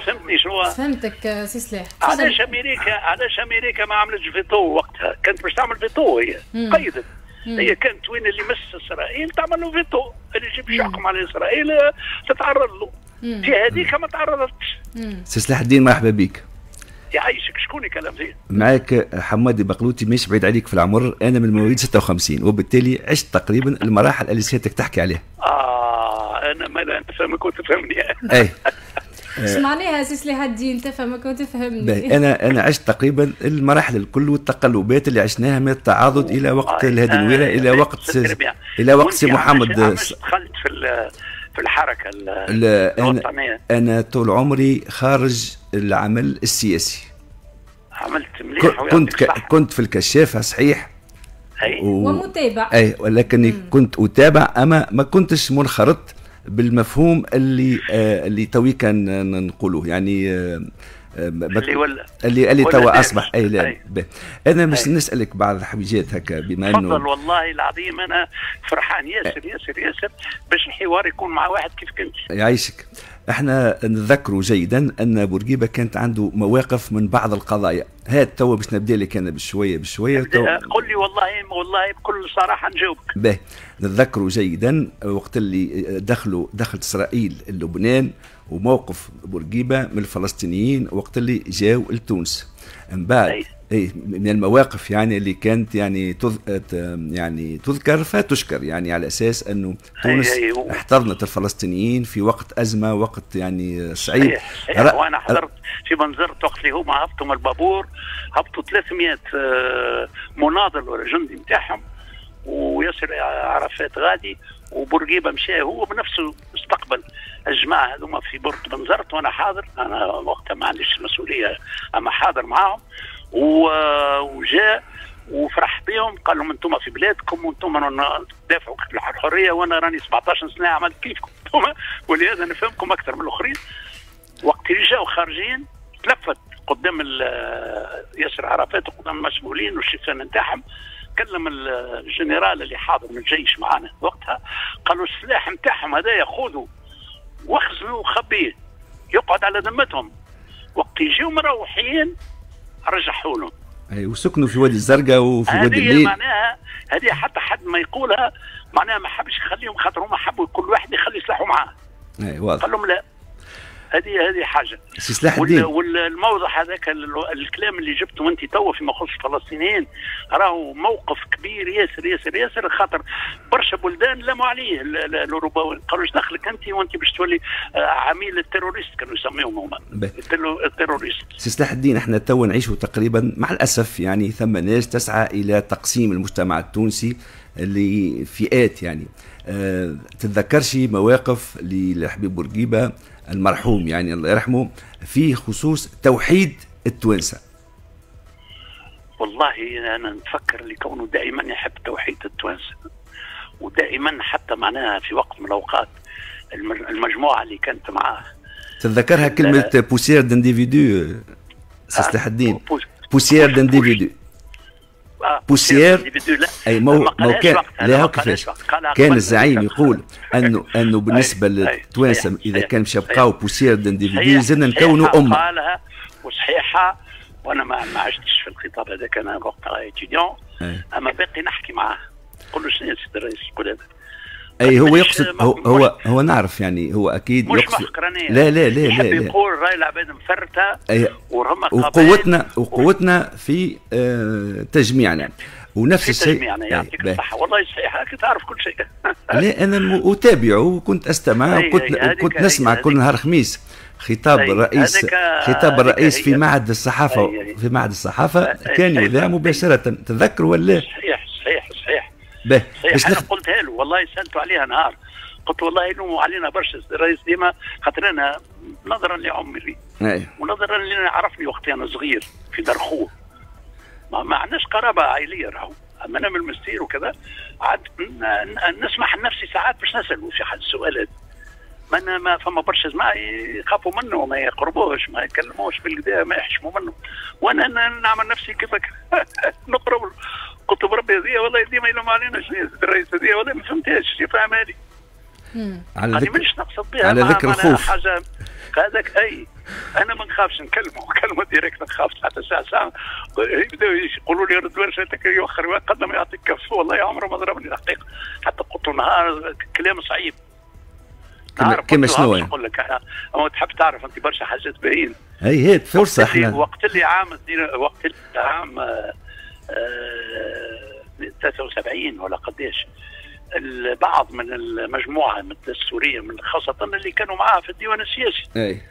فهمتني شنو فهمتك سي سلاح. علاش أمريكا علاش أمريكا ما عملتش فيتو وقتها؟ كانت باش تعمل فيتو هي. قيدت هي كانت وين اللي مس إسرائيل تعمل له فيتو. اللي يجيب يحكم على إسرائيل آه، تتعرض له. في هذيك ما تعرضتش. سي سلاح الدين مرحبا بك. يعيشك شكون يكلم فيه؟ معك حمادي بقلوتي مش بعيد عليك في العمر. أنا من مواليد 56 وبالتالي عشت تقريبا المراحل اللي سيادتك تحكي عليها. آه أنا ما نفهمك كنت تفهمني. اي إيش معناها سي سلاح الدين تفهمك وتفهمني أنا أنا عشت تقريبا المراحل الكل والتقلبات اللي عشناها من التعاضد إلى وقت آه الهادي النويره إلى وقت إلى وقت سي محمد دخلت في في الحركة الوطنية. أنا طول عمري خارج العمل السياسي. عملت مليح كنت كنت في الكشافه صحيح؟ أي. و... ومتابع. أي ولكني مم. كنت أتابع أما ما كنتش منخرط بالمفهوم اللي آه اللي توي كان نقوله. يعني آه اللي ولا اللي اللي توا أصبح. أي لا أي. أنا مش نسألك بعض الحويجات هكا بما إنه تفضل والله العظيم أنا فرحان. ياسر ياسر ياسر باش الحوار يكون مع واحد كيف كنت. يعيشك. إحنا نذكر جيدا أن بورقيبة كانت عنده مواقف من بعض القضايا. هات توا باش نبدأ لك أنا بشويه بشوية قل لي والله والله بكل صراحة نجاوبك. باهي. نتذكر جيدا وقت اللي دخلوا دخلت إسرائيل لبنان وموقف بورقيبة من الفلسطينيين وقت اللي جاوا لتونس. من بعد اي من المواقف يعني اللي كانت يعني تذ... يعني تذكر فتشكر يعني على أساس أنه تونس احتضنت الفلسطينيين في وقت أزمة وقت يعني صعيب. صحيح وأنا حضرت في منظرة وقت اللي هما هبطوا من البابور هبطوا 300 آه، مناضل ولا جندي نتاعهم وياسر عرفات غادي وبورقيبة مشى هو بنفسه استقبل الجماعة هذوما في بورت بنزرت وأنا حاضر. أنا وقتها ما عنديش المسؤوليه أما حاضر معاهم. وجاء وفرح بهم. قال لهم أنتم في بلادكم وأنتم تدافعوا الحرية وأنا راني 17 سنة عملت كيفكم. *laughs* ولهذا نفهمكم أكثر من الأخرين. وقت اللي جاوا خارجين تلفت قدام ياسر عرفات وقدام المسؤولين والشيفان نتاعهم. كلم الجنرال اللي حاضر من الجيش معنا وقتها. قالوا السلاح نتاعهم هذايا خذوا واخزنوا وخبيه. يقعد على ذمتهم. وقت يجيو مروحين رجعوا لهم أي وسكنوا في وادي الزرقاء وفي وادي الليل. معناها هذه حتى حد ما يقولها معناها ما حبش يخليهم خاطر هم حبوا كل واحد يخلي سلاحه معاه. أي واضح. قال لهم لا. هذه هذه حاجة. سلاح الدين. والموضوع هذاك الكلام اللي جبته أنت توا فيما يخص الفلسطينيين راهو موقف كبير ياسر ياسر ياسر خاطر برشا بلدان لاموا عليه. الأوروبا قالوا إيش دخلك أنت وأنت باش تولي آه، عميل ال terroristes كانوا يسميهم هما. ال terroristes. سي سلاح الدين إحنا توا نعيشوا تقريبا مع الأسف يعني ثم ناس تسعى إلى تقسيم المجتمع التونسي لفئات يعني. أه تتذكرش مواقف لحبيب بورقيبة المرحوم يعني الله يرحمه في خصوص توحيد التوانسة؟ والله أنا نفكر لكونه دائما يحب توحيد التوانسة ودائما حتى معناها في وقت من الأوقات المجموعة اللي كانت معاه. تتذكرها كلمة بوسير دانديفيدو سلاح الدين بوسير دانديفيدو بوسيير أي مو مو كان لا كيفاش كان الزعيم يقول انه أنه بالنسبة للتوانسة إذا كان مش يبقاو بوسيير دانديفيدو زدنا نكونوا امه قالها وصحيحة. وأنا ما ما عشتش في الخطاب هذاك أنا وقتها اتيديون أما باقي نحكي معاه. نقول له شنو يا سيدي الرئيس؟ كل هذا. أي هو يقصد هو هو, هو نعرف يعني هو أكيد مش يقصد محقرانية لا لا لا لا, لا. يقول رأي العباد مفرته وهم وقوتنا وقوتنا في آه تجميعنا ونفس في الشيء أي، يعطيك. الصحه والله صحيح هيك تعرف كل شيء لا أنا اتابعه وكنت أستمع وكنت أي، كنت نسمع كل. نهار خميس خطاب الرئيس خطاب الرئيس في. معهد الصحافه. في معهد الصحافة كان يذاع. مباشرة تذكر ولا صحيح به. باش صحيح أنا. قلتها له والله سألته عليها نهار. قلت والله يلوموا علينا برشا الرئيس ديما خاطر أنا نظرا لعمري. أي. ونظرا لأنه عرفني وقت أنا صغير في درخوه ما, ما عندناش قرابة عائلية راهو. أما أنا من المستير وكذا عاد نسمح لنفسي ساعات باش نساله في حد السؤالات ما أنا ما فما برشا جماعة يخافوا منه ما يقربوش ما يكلموش بالكدا ما يحشموا منه. وأنا نعمل نفسي كيفك. *laughs* نقرب له. قلت بربي هذه والله ديما يلوم علينا شنو الرئيس هذه والله ما فهمتهاش كيف فاهم هذه. على ذكر مانيش نقصد بها على ذكر الخوف. حاجة هذاك أي أنا ما نخافش نكلمه *laughs* كلمه directe نخاف حتى ساعه ساعة. يبداو يقولوا لي رد ورشتك يوخر ويقدم يعطيك كف. والله عمره ما ضربني الحقيقة. حتى قلت له نهار كلام صعيب. كما- كما له شنو؟ نقول لك؟ أنا- أما تحب تعرف أنت برشا حاجات باين هي هي فرصة وقت اللي إحنا. وقت اللي عام وقت اللي عام آه، 73 ولا قديش. البعض من المجموعة من الدستوريه من خاصة اللي كانوا معاه في الديوان السياسي. أي.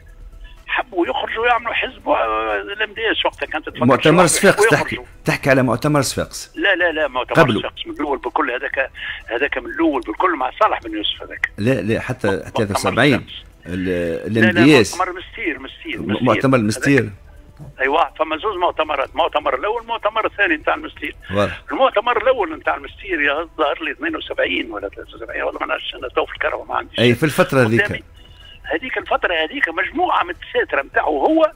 حبوا يخرجوا يعملوا حزب الام دي اس وقتها كانت مؤتمر صفاقس تحكي. تحكي على مؤتمر صفاقس لا لا لا مؤتمر قبله. صفاقس من الأول بالكل هذاك هذاك من الأول بالكل مع صالح بن يوسف هذاك. لا لا حتى مؤتمر 73 صفاقس. لا ال M لا D S مؤتمر المنستير المنستير, المنستير. مؤتمر المنستير أيوه فما زوز مؤتمرات المؤتمر الأول المؤتمر الثاني نتاع المنستير واضح المؤتمر الأول نتاع المنستير يا ظهر لي 72 ولا 73 والله ما نعرفش أنا تو في الكهرباء ما عنديش أي في الفترة. هذيك هذيك الفترة هذيك مجموعة من الدساترة نتاعو هو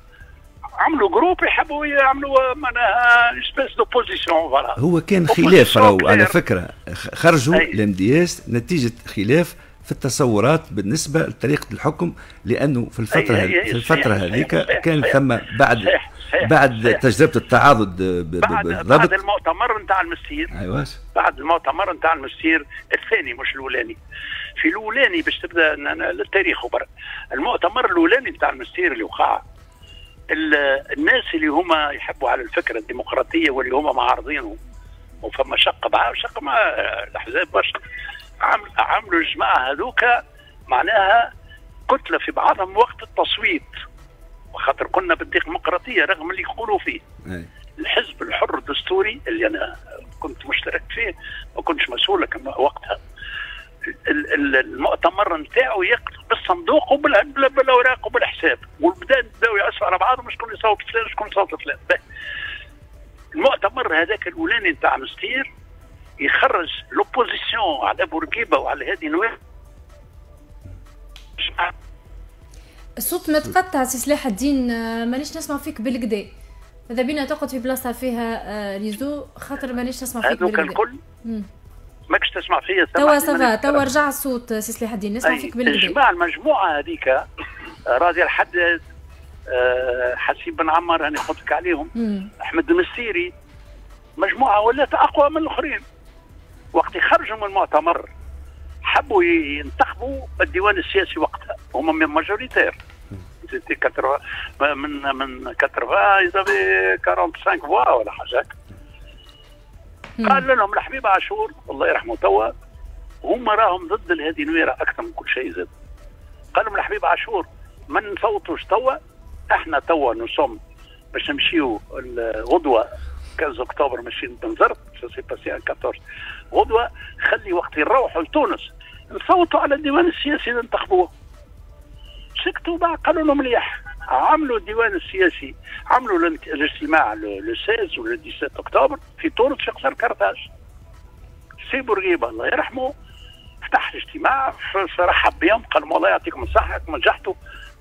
عملوا groupe يحبوا يعملوا معناها espèce d'opposition voilà هو كان خلاف راهو على. فكرة خرجوا. ال MDS نتيجه خلاف في التصورات بالنسبة لطريقة الحكم لأنه في الفترة أي- أي- هذ- أي، في الفترة هذيك كان. ثم بعد بعد صحيح. تجربة التعاضد بعد بعد المؤتمر نتاع المنستير أيوه بعد المؤتمر نتاع المنستير الثاني مش الأولاني في الأولاني باش تبدأ للتاريخ وبر المؤتمر الأولاني نتاع المنستير اللي وقع ال- الناس اللي هما يحبوا على الفكرة الديمقراطية واللي هما معارضينه وفما شق معاه وشق مع الأحزاب برشا عملوا الجماعه هذوك معناها كتله في بعضهم وقت التصويت وخاطر كنا بالديمقراطية رغم اللي يقولوا فيه أي. الحزب الحر الدستوري اللي أنا كنت مشترك فيه ما كنتش مسؤول لكن وقتها ال- ال- المؤتمر نتاعو يقتل بالصندوق وبالاوراق وبالحساب وبدا بداوا يعصوا على بعضهم شكون يصوت فلان شكون يصوت فلان. المؤتمر هذاك الأولاني نتاع منستير يخرج l'opposition على بورقيبه وعلى هذه نواه الصوت متقطع سي سلاح الدين آه، مانيش نسمع فيك بالكدا اذا بينا تقعد في بلاصة فيها آه، réseau خاطر مانيش نسمع فيك هذوك بالكدا الكل؟ مم. ماكش تسمع فيا توا ça va توا. رجع الصوت آه، سي سلاح الدين. نسمع فيك بالكدا الجماعه المجموعة هذيك آه، راضي الحداد آه، حسيب بن عمر أنا قلت لك عليهم مم. أحمد المسيري مجموعة ولات أقوى من الأخرين. وقت يخرجوا من المؤتمر حبوا ينتخبوا الديوان السياسي وقتها. هم من ماجوريتير. 80 من من 80 يزافي 45 فوا ولا حاجة. قال لهم الحبيب عاشور الله يرحمه توا. هم راهم ضد الهادي نويرة أكثر من كل شيء زاد. قال لهم الحبيب عاشور ما نصوتوش توا إحنا توا نصوم باش نمشيو الغدوة 15 أكتوبر ماشيين بنزرت سي باسي 14 غدوة خلي وقت نروحوا لتونس. نصوتوا على الديوان السياسي اللي انتخبوه. سكتوا بقى قالوا لهم مليح. عملوا الديوان السياسي. عملوا الاجتماع لو 16 ولا 17 أكتوبر في تونس في قصر كرتاج سي بورقيبة الله يرحمه. فتح الاجتماع فرحب بهم قال الله يعطيكم الصحة نجحتوا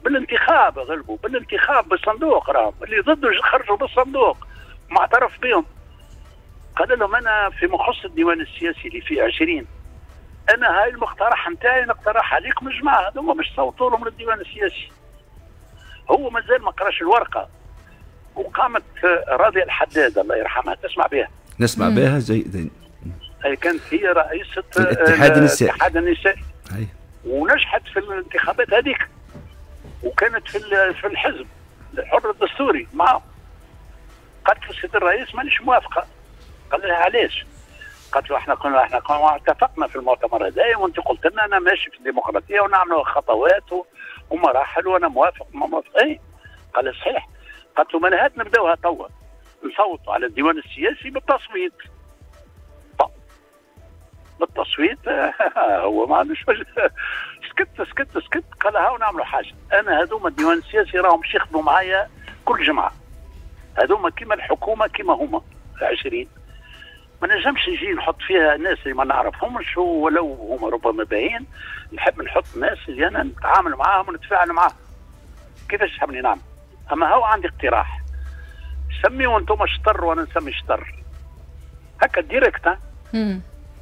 بالانتخاب غلبوا بالانتخاب بالصندوق راهم. اللي ضده خرجوا بالصندوق. معترف بهم. قال لهم أنا في مخص الديوان السياسي اللي فيه 20 أنا هاي المقترح نتاعي نقترح عليكم الجماعه هذوما باش تصوتوا لهم للديوان السياسي. هو مازال ما قراش الورقة. وقامت راضية الحداد الله يرحمها تسمع بها. نسمع مم. بها جيدا كانت هي رئيسة الاتحاد النسائي. الاتحاد النسائي. ونجحت في الانتخابات هذيك. وكانت في في الحزب الحر الدستوري معه قالت له السيد الرئيس مانيش موافقة. قال لها علاش؟ قالت له إحنا كنا إحنا كنا اتفقنا في المؤتمر هذايا وانت قلت لنا أنا ماشي في الديمقراطية ونعمل خطوات ومراحل وأنا موافق ما موافق. اي قال صحيح. قالت له ما هات نبدأوها توا. نصوتوا على الديوان السياسي بالتصويت. بالتصويت؟ *laughs* هو ما عندوش سكت سكت سكت. قال هاو نعملوا حاجة. أنا هذوما الديوان السياسي راهم يخدموا معايا كل جمعة. هذوما كيما الحكومة كيما هما 20 ما نجمش نجي نحط فيها ناس اللي ما نعرفهمش ولو هما ربما باين نحب نحط ناس اللي أنا نتعامل معاهم ونتفاعل معاهم. كيفاش تحبني نعمل؟ أما هو عندي اقتراح. سميوا أنتم شطر وأنا نسمي شطر. هكا directe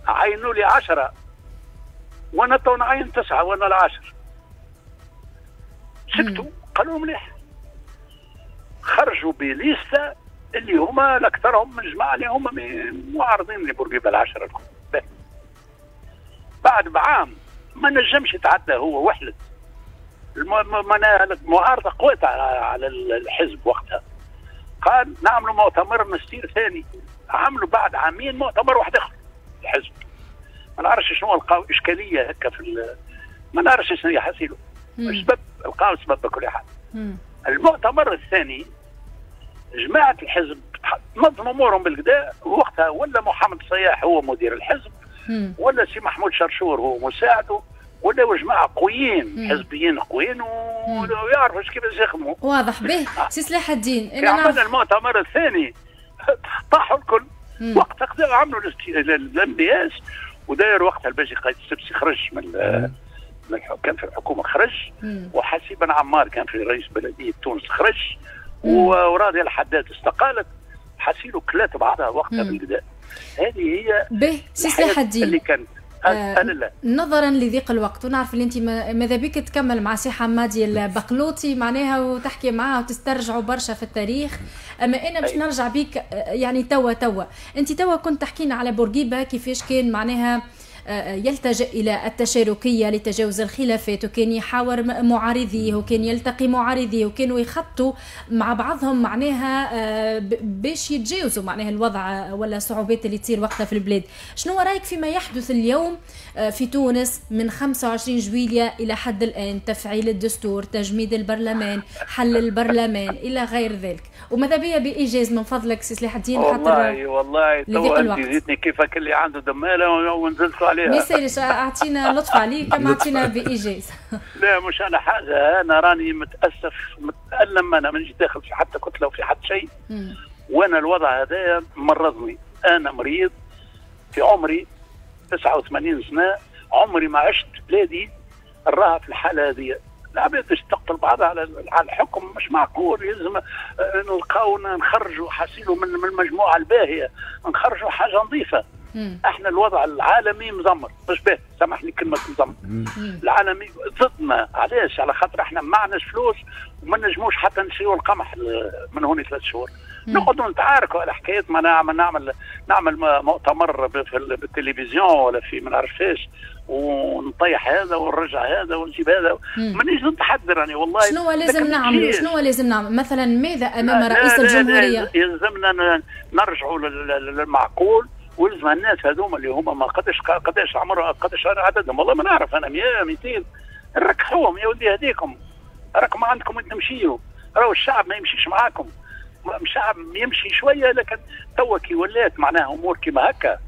عينوا لي عشرة. وأنا تو نعين تسعة وأنا العاشر. سكتوا قالوا مليح. خرجوا ب liste اللي هما الأكثرهم من جماعة اللي هما معارضين لبورقيبه العشره الكل. بعد بعام ما نجمش يتعدى هو وحده المعارضه قوت على الحزب وقتها. قال نعملوا مؤتمر نستير ثاني. عملوا بعد عامين مؤتمر واحد آخر الحزب. ما نعرفش شنو لقاو إشكالية هكا في ما نعرفش شنو هي حسيلو سبب لقاو سبب بكل حال. المؤتمر الثاني جماعة الحزب تنظم أمورهم بالكدا وقتها ولا محمد صياح هو مدير الحزب ولا سي محمود شرشور هو مساعده ولا جماعة قويين حزبيين قويين ويعرفوا كيفاش يخدموا. واضح به. سي سلاح الدين أنا عملنا المؤتمر الثاني *laughs* طاحوا الكل. وقتها عملوا ال MDS وداير وقتها الباجي قايد السبسي خرج من من كان في الحكومة خرج. وحسيبا عمار كان في رئيس بلدية تونس خرج. وراضي الحداد. استقالت حسيلو كلات بعضها وقتها بالبداية. هذه هي به سي اللي كانت. آه نظرا لضيق الوقت. ونعرف اللي أنت ماذا بك تكمل مع سي حمادي البقلوطي معناها وتحكي معاه وتسترجعوا برشا في التاريخ. أما أنا باش نرجع بيك يعني توا توا. أنت توا كنت تحكينا على بورقيبة كيفاش كان معناها يلتجئ إلى التشاركية لتجاوز الخلافات وكان يحاور معارضيه وكان يلتقي معارضيه وكانوا يخطوا مع بعضهم معناها آه، باش يتجاوزوا معناها الوضع ولا الصعوبات اللي تصير وقتها في البلاد. شنو رأيك فيما يحدث اليوم في تونس من 25 جويلية إلى حد الآن تفعيل الدستور تجميد البرلمان حل البرلمان إلى غير ذلك. وماذا بيا بإيجاز من فضلك سي سلاح الدين؟ والله والله تو أنت جيتني كيفك اللي عنده دمالة ونزلت عليها. ما يسالش أعطينا لطف عليك كما أعطينا بايجاز لا مش أنا حاجة أنا راني متأسف متألم أنا مانيش داخل في حتى كتلة وفي حتى شيء. وأنا الوضع هذا مرضني. أنا مريض في عمري 89 سنة عمري ما عشت بلادي راها في الحالة هذه. العباد تقتل بعضها على الحكم مش معقول. يلزم نلقاو نخرجوا حاسيلوا من المجموعة الباهية. نخرجوا حاجة نظيفة. إحنا الوضع العالمي مزمر. مش به سامحني كلمه مزمر. العالمي ضدنا. علاش؟ على خاطر إحنا ما عندناش فلوس وما نجموش حتى نشريوا القمح من هون ثلاث شهور. نقعدوا نتعاركوا على حكاية ما نعمل نعمل نعمل مؤتمر بالتلفزيون ولا في ما نعرفش. ونطيح هذا ونرجع هذا ونجيب هذا. مانيش نتحدى راني والله شنو لازم نعمل شنو لازم نعمل؟ مثلا ماذا أمام رئيس الجمهورية؟ يلزمنا نرجعوا للمعقول ولزم الناس هذوما اللي هما ما قداش قداش عمرهم قداش عددهم. والله ما نعرف أنا 100 200 ركحوهم يا ولدي هديكم راكم عندكم تمشيوا. راهو الشعب ما يمشيش معاكم. الشعب يمشي شوية لكن توا كي ولات معناها أمور كيما هكا.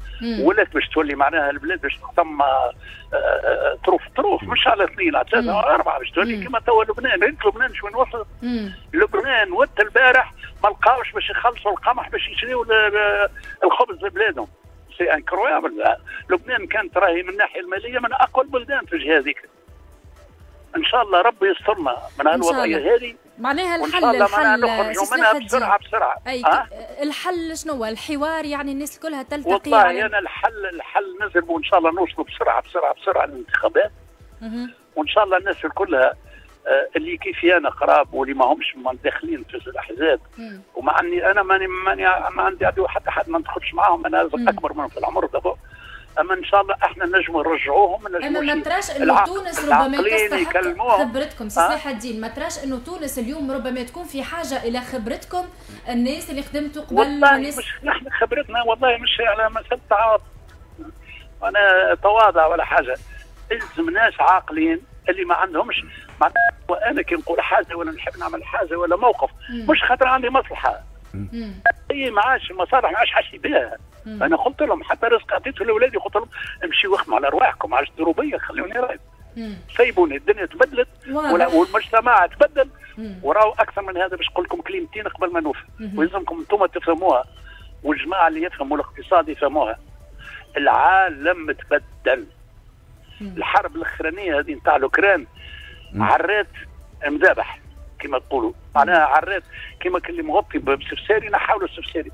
ولات باش تولي معناها البلاد باش تقطم آه، آه، طروف طروف مش على اثنين على ثلاثة على أربعة باش تولي كيما توا لبنان انت لبنان شوين وصلت لبنان وقت البارح ما لقاوش باش يخلصوا القمح باش يشريوا الخبز لبلادهم. c'est incroyable لبنان كانت راهي من الناحية المالية من أقوى البلدان في الجهة هذيك. إن شاء الله ربي يسترنا من هالوضعيه هذه. معناها الحل الحل نخرجوا منها بسرعة بسرعة. أي أه؟ الحل شنو الحوار يعني الناس كلها تلتقي والله على... أنا الحل الحل نزل وإن شاء الله نوصلوا بسرعة بسرعة بسرعة للانتخابات. وإن شاء الله الناس كلها آه، اللي كيفي أنا قراب واللي ما همش داخلين في الاحزاب ومع اني أنا ماني ماني ما عندي عدو حتى حد ما ندخلش معاهم. أنا أكبر منهم في العمر دابا أما إن شاء الله إحنا نجم نرجعوهم أما ما تراش إنه تونس ربما تستحق خبرتكم. سلاح الدين ما تراش إنه تونس اليوم ربما تكون في حاجة إلى خبرتكم الناس اللي خدمتوا قبل والله الناس مش نحن خبرتنا والله مش على مسألة تعاطف أنا تواضع ولا حاجة. الزم ناس عاقلين اللي ما عندهمش. معناها وأنا كي نقول حاجة ولا نحب نعمل حاجة ولا موقف مم. مش خاطر عندي مصلحة. أي المصالح ما عادش حاسي بها أنا قلت لهم حتى رزق عطيته لأولادي قلت لهم امشيوا واخدموا على أرواحكم ما عادش ديروا بيا خلوني رايد سيبوني الدنيا تبدلت والمجتمع تبدل. وراو أكثر من هذا باش نقول لكم كلمتين قبل ما نوفي ويلزمكم أنتم تفهموها والجماعة اللي يفهموا الاقتصاد يفهموها. العالم تبدل. الحرب الأخرانية هذه نتاع الأوكران عرات مذابح. كما تقولوا. معناها عرات كما اللي مغطي بسفساري نحاولوا السفساري.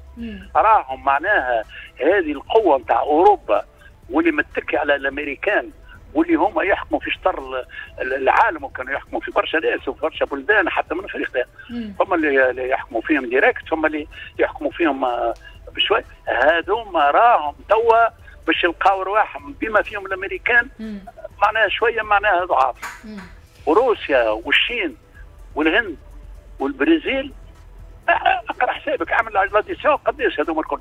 راهم معناها هذه القوة نتاع أوروبا واللي متكي على الأمريكان واللي هما يحكموا في شطر العالم وكانوا يحكموا في برشا ناس وفي برشا بلدان حتى من أفريقيا. فما اللي يحكموا فيهم directe فما اللي يحكموا فيهم بشوية. هذوما راهم توا باش يلقاو رواحهم. بما فيهم الأمريكان معناها شوية معناها ضعاف. وروسيا والشين والهند والبرازيل. اقرأ حسابك عامل l'addition قداش هذوما الكل.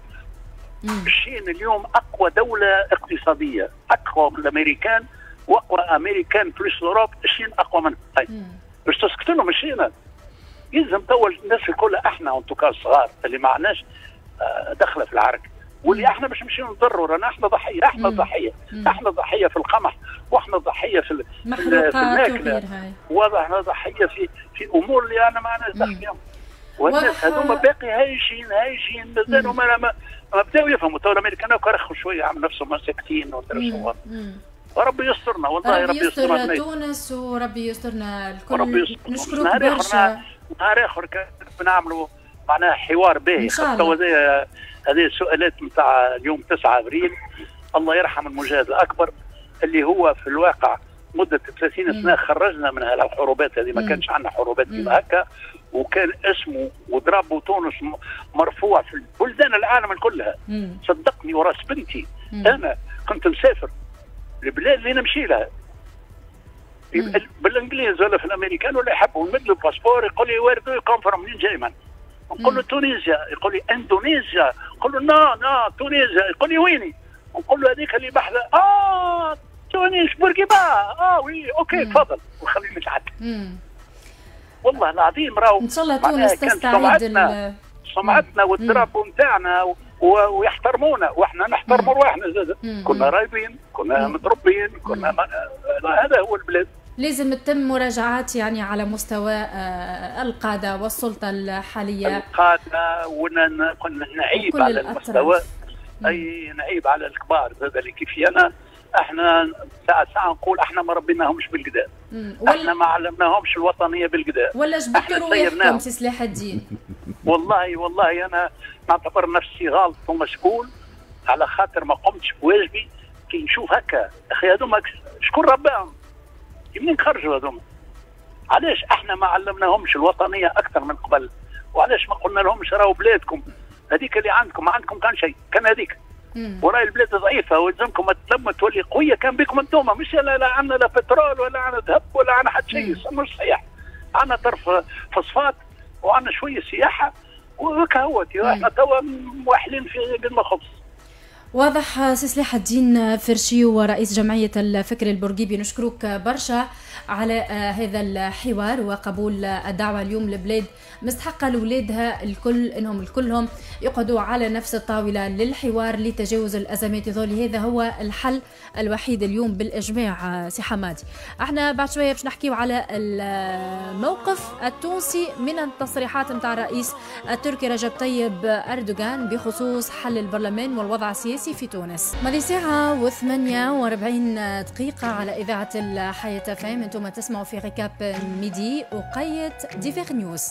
الشين اليوم أقوى دولة اقتصادية أقوى من الأمريكان وأقوى أمريكان plus Europe الشين أقوى من هاي باش تسكت لهم الشين؟ يلزم تو الناس الكل إحنا انتو الصغار اللي ما عندناش آه، دخلة في العرك واللي إحنا مش نمشيو نضروا رانا إحنا ضحية إحنا ضحية. إحنا ضحية في القمح وإحنا ضحية في في الماكلة. واضح إحنا ضحية في في أمور اللي أنا ما دخل فيهم والناس هذوما باقي هايشين هايشين مازالوا ما, ما, بداوا يفهموا. تو الأمريكان كرخوا شوية عملوا نفسهم ساكتين وربي يسترنا. والله ربي يسترنا. تونس وربي يسترنا. الكل ربي يسترنا. نشكرك برشا. نهار آخر بنعملوا معناها حوار باهي. خاطر هذه السؤالات نتاع اليوم 9 أبريل. الله يرحم المجاهد الأكبر اللي هو في الواقع مدة 30 سنة خرجنا من هالحروبات هذه. ما كانش عندنا حروبات كما هكا. وكان اسمه وضرب تونس مرفوع في بلدان العالم كلها. صدقني وراس بنتي. أنا كنت مسافر البلاد اللي نمشي لها. بالإنجليز ولا في الأمريكان ولا يحبوا نمد له passeport يقول لي where you from منين جاي من؟ نقول له تونيزيا يقول لي اندونيسيا نقول له non non تونيزيا يقول لي ويني؟ نقول له هذيك اللي بحث آه تونس بورقيبه آه oui OK تفضل وخليني نتعدى والله العظيم راهو إن شاء الله تونس تستعيد سمعتنا والدراب نتاعنا ويحترمونا وإحنا نحترموا رواحنا زاد. كنا رايبين كنا متربيين كنا هذا هو البلاد. لازم تتم مراجعات يعني على مستوى آه، القادة والسلطة الحالية. القادة كنا نعيب على المستوى. أي نعيب على الكبار. هذا اللي كيف انا إحنا ساعة ساعة نقول إحنا ما ربيناهمش بالقدام إحنا ما علمناهمش الوطنية بالقدام ولا جبتوا رواحكم سي سلاح الدين؟ *laughs* والله والله أنا نعتبر نفسي غلط ومسؤول على خاطر ما قمتش بواجبي. كي نشوف هكا. أخي هذوما شكون رباهم؟ منين خرجوا هذوما علاش إحنا ما علمناهمش الوطنية أكثر من قبل؟ وعلاش ما قلنا لهمش راهو بلادكم؟ هذيك اللي عندكم ما عندكم كان شيء كان هذيك. وراي البلاد ضعيفة ولزمكم تلم تولي قوية كان بكم أنتم مش لا, لا عندنا لا بترول ولا عندنا ذهب ولا عندنا حتى شيء. مش صحيح عندنا طرف فوسفات وعندنا شوية سياحة. وهكا هو إحنا توا موحلين في قد ما خبز. واضح سي سلاح الدين فرشي ورئيس جمعية الفكر البورقيبي نشكرك برشا على هذا الحوار وقبول الدعوة اليوم لبلاد مستحقة لولادها الكل إنهم الكلهم يقعدوا على نفس الطاولة للحوار لتجاوز الأزمات. ظل هذا هو الحل الوحيد اليوم بالإجماع سي حمادي. إحنا بعد شوية باش نحكيو على الموقف التونسي من التصريحات نتاع الرئيس التركي رجب طيب أردوغان بخصوص حل البرلمان والوضع السياسي. في تونس. ماضي ساعة و48 دقيقة على إذاعة الحياة FM أنتم تسمعوا في Récap Midi وقيت divers news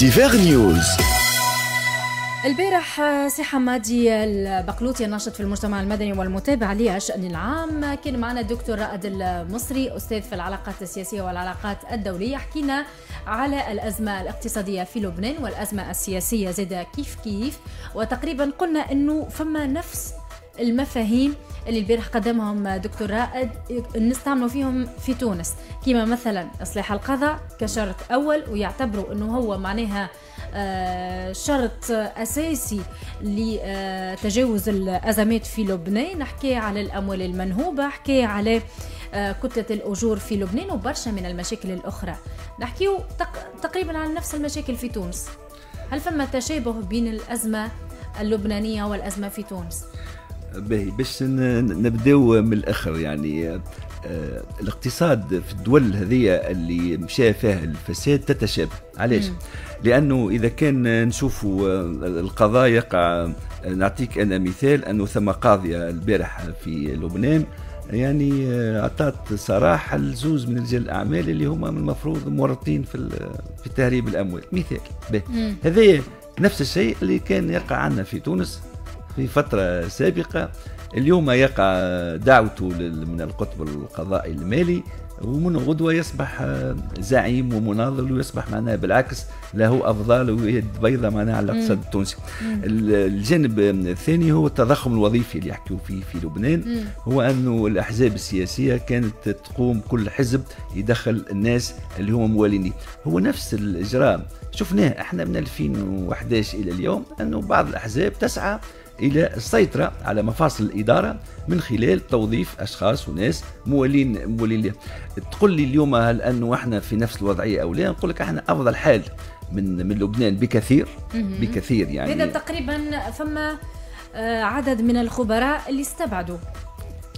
divers news البارح سي حمادي البقلوطي الناشط في المجتمع المدني والمتابع للشأن العام. كان معنا الدكتور رائد المصري أستاذ في العلاقات السياسية والعلاقات الدولية حكينا على الأزمة الاقتصادية في لبنان والأزمة السياسية زاد كيف كيف. وتقريبا قلنا أنه فما نفس المفاهيم اللي البارح قدمهم دكتور رائد نستعملوا فيهم في تونس. كما مثلا إصلاح القضاء كشرط أول ويعتبروا إنه هو معناها آه، شرط أساسي لتجاوز الأزمات في لبنان. نحكي على الأموال المنهوبة حكي على آه، كتلة الأجور في لبنان وبرشا من المشاكل الأخرى. نحكيو تقريبا على نفس المشاكل في تونس. هل فما تشابه بين الأزمة اللبنانية والأزمة في تونس؟ باهي باش نبداو من الأخر يعني. الاقتصاد في الدول هذه اللي مشى فيها الفساد تتشابه علاش؟ لأنه إذا كان نشوفوا آه، القضاء يقع نعطيك أنا مثال أنه ثم قاضيه البارح في لبنان يعني آه، اعطت صراحة لزوز من رجال الأعمال اللي هما من المفروض مورطين في في تهريب الأموال. مثال. هذا نفس الشيء اللي كان يقع عندنا في تونس في فترة سابقة. اليوم يقع دعوته من القطب القضائي المالي ومن غدوة يصبح زعيم ومناضل ويصبح معناها بالعكس له أفضال ويد بيضة معناها على الاقتصاد التونسي. الجانب الثاني هو التضخم الوظيفي اللي يحكوا فيه في لبنان. هو أنه الأحزاب السياسية كانت تقوم كل حزب يدخل الناس اللي هم موالينه هو نفس الإجراء. شفناه إحنا من 2011 إلى اليوم أنه بعض الأحزاب تسعى إلى السيطرة على مفاصل الإدارة من خلال توظيف أشخاص وناس موالين موالين لها تقول لي اليوم هل أنه إحنا في نفس الوضعية أو لا؟ نقول لك إحنا أفضل حال من من لبنان بكثير بكثير يعني. إذا تقريبا فما آه، عدد من الخبراء اللي استبعدوا.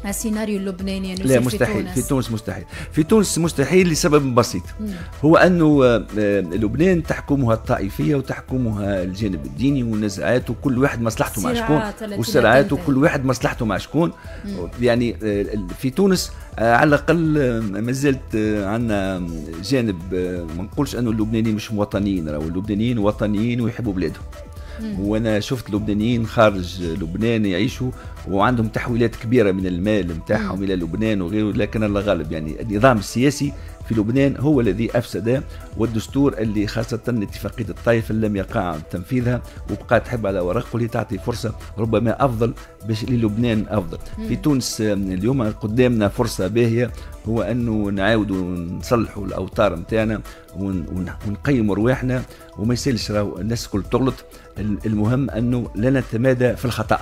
السيناريو اللبناني يعني لا مستحيل في تونس. في تونس مستحيل. في تونس مستحيل لسبب بسيط. مم. هو أنه آه، لبنان تحكمها الطائفية وتحكمها الجانب الديني والنزاعات وكل واحد مصلحته مع شكون. والصراعات وكل واحد مصلحته مع شكون. يعني آه، في تونس آه، على الأقل ما زلت عندنا جانب ما نقولش أنه اللبنانيين مش وطنيين راهو اللبنانيين وطنيين ويحبوا بلادهم. وأنا شفت لبنانيين خارج لبنان يعيشوا وعندهم تحويلات كبيرة من المال نتاعهم إلى لبنان وغيره لكن الله غالب. يعني النظام السياسي في لبنان هو الذي أفسد والدستور اللي خاصة اتفاقية الطائف لم يقع تنفيذها وبقى تحب على ورق واللي تعطي فرصة ربما أفضل باش للبنان أفضل. في تونس اليوم قدامنا فرصة باهية هو أنه نعاودوا نصلحوا الأوتار نتاعنا ونقيموا رواحنا وما يسالش الناس الكل تغلط. المهم أنه لا نتمادى في الخطأ.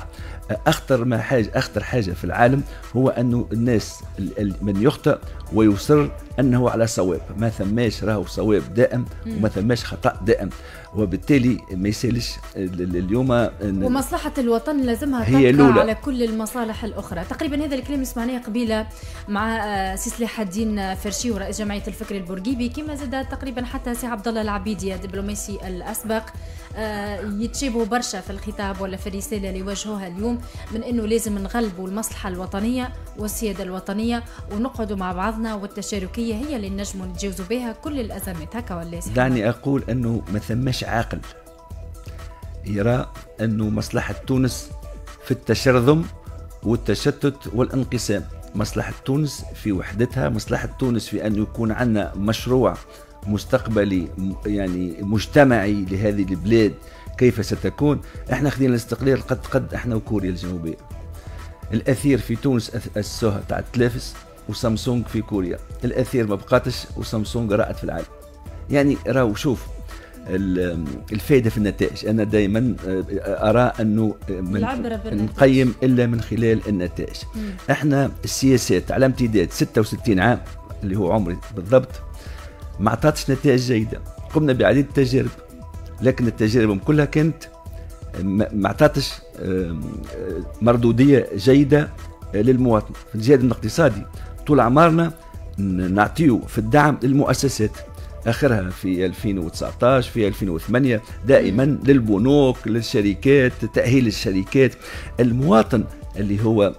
أخطر ما حاجة أخطر حاجة في العالم هو انه الناس من يخطئ ويصر أنه على صواب. ما ثماش راهو صواب دائم وما ثماش خطأ دائم. وبالتالي ما يسألش اليوم ومصلحة الوطن لازمها هي لولا. على كل المصالح الأخرى. تقريبا هذا الكلام سمعناه قبيلة مع آه، سي سلاح الدين فرشي ورئيس جمعية الفكر البورقيبي كما زاد تقريبا حتى سي عبد الله العبيدي الدبلوماسي الأسبق آه، يتشابهوا برشا في الخطاب ولا في الرسالة اللي وجهوها اليوم من إنه لازم نغلبوا المصلحة الوطنية والسيادة الوطنية ونقعدوا مع بعضنا والتشاركية هي اللي نجموا نتجاوزوا بها كل الأزمات. هكا ولا دعني أقول إنه ما ثماش عاقل. يرى أنه مصلحة تونس في التشرذم والتشتت والانقسام. مصلحة تونس في وحدتها مصلحة تونس في أن يكون عندنا مشروع مستقبلي يعني مجتمعي لهذه البلاد كيف ستكون. إحنا خذينا الاستقلال قد قد إحنا وكوريا الجنوبية. الأثير في تونس اسسوها تاع التلافس وسامسونج في كوريا. الأثير ما بقاتش وسامسونج رأت في العالم. يعني راهو شوف الفائده في النتائج. أنا دائما آه، أرى أنه نقيم إلا من خلال النتائج. إحنا السياسات على امتداد 66 عام اللي هو عمري بالضبط ما اعطتش نتائج جيدة. قمنا بعديد التجارب لكن التجارب كلها كانت ما اعطتش مردودية جيدة للمواطن. في الجانب الاقتصادي طول عمرنا نعطيو في الدعم للمؤسسات. آخرها في 2019 في 2008 دائما للبنوك للشركات تأهيل الشركات. المواطن اللي هو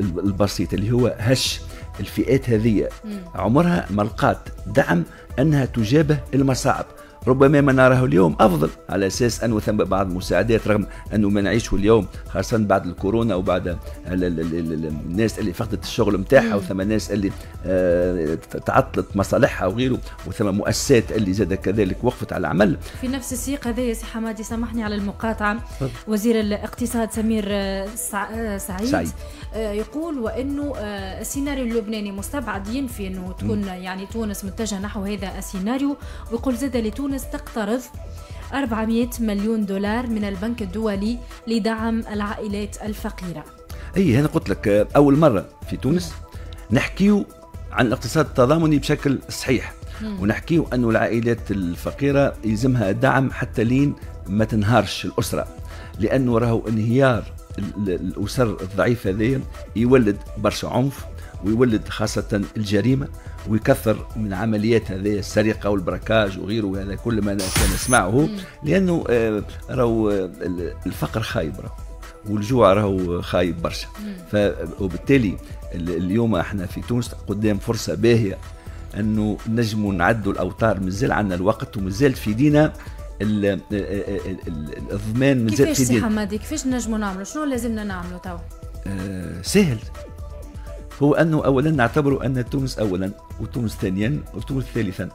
البسيط اللي هو هش الفئات هذه عمرها ما لقات دعم أنها تجابه المصاعب. ربما ما نراه اليوم أفضل. على أساس أنه ثم بعض المساعدات رغم أنه ما نعيشه اليوم خاصة بعد الكورونا وبعد الناس اللي فقدت الشغل نتاعها وثم ناس اللي آه، تعطلت مصالحها وغيره وثم مؤسسات اللي زاد كذلك وقفت على العمل. في نفس السياق هذا يا سي حمادي سامحني على المقاطعة. وزير الاقتصاد سمير سعيد, سعيد. يقول وإنه السيناريو اللبناني مستبعد ينفي إنه تكون يعني تونس متجهة نحو هذا السيناريو. ويقول زاد لتونس تقترض 400 مليون دولار من البنك الدولي لدعم العائلات الفقيرة. أي أنا قلت لك أول مرة في تونس نحكيو عن الاقتصاد التضامني بشكل صحيح. ونحكيو أنه العائلات الفقيرة يلزمها دعم حتى لين ما تنهارش الأسرة. لأنه راهو انهيار الأسر الضعيفة هذه يولد برشا عنف ويولد خاصة الجريمة ويكثر من عمليات هذه السرقة والبركاج وغيره هذا كل ما كان نسمعه لأنه آه، راهو الفقر خايب راهو والجوع راهو خايب برشا. وبالتالي اليوم إحنا في تونس قدام فرصة باهية أنه نجموا نعدوا الأوتار مازال عندنا الوقت ومازال في دينا الضمان مازال في دينا كيفاش حمادي كيفاش نجموا نعملوا شنو لازمنا نعملوا توا؟ آه سهل. هو أنه أولا نعتبر أن تونس أولا وتونس ثانيا وتونس ثالثا.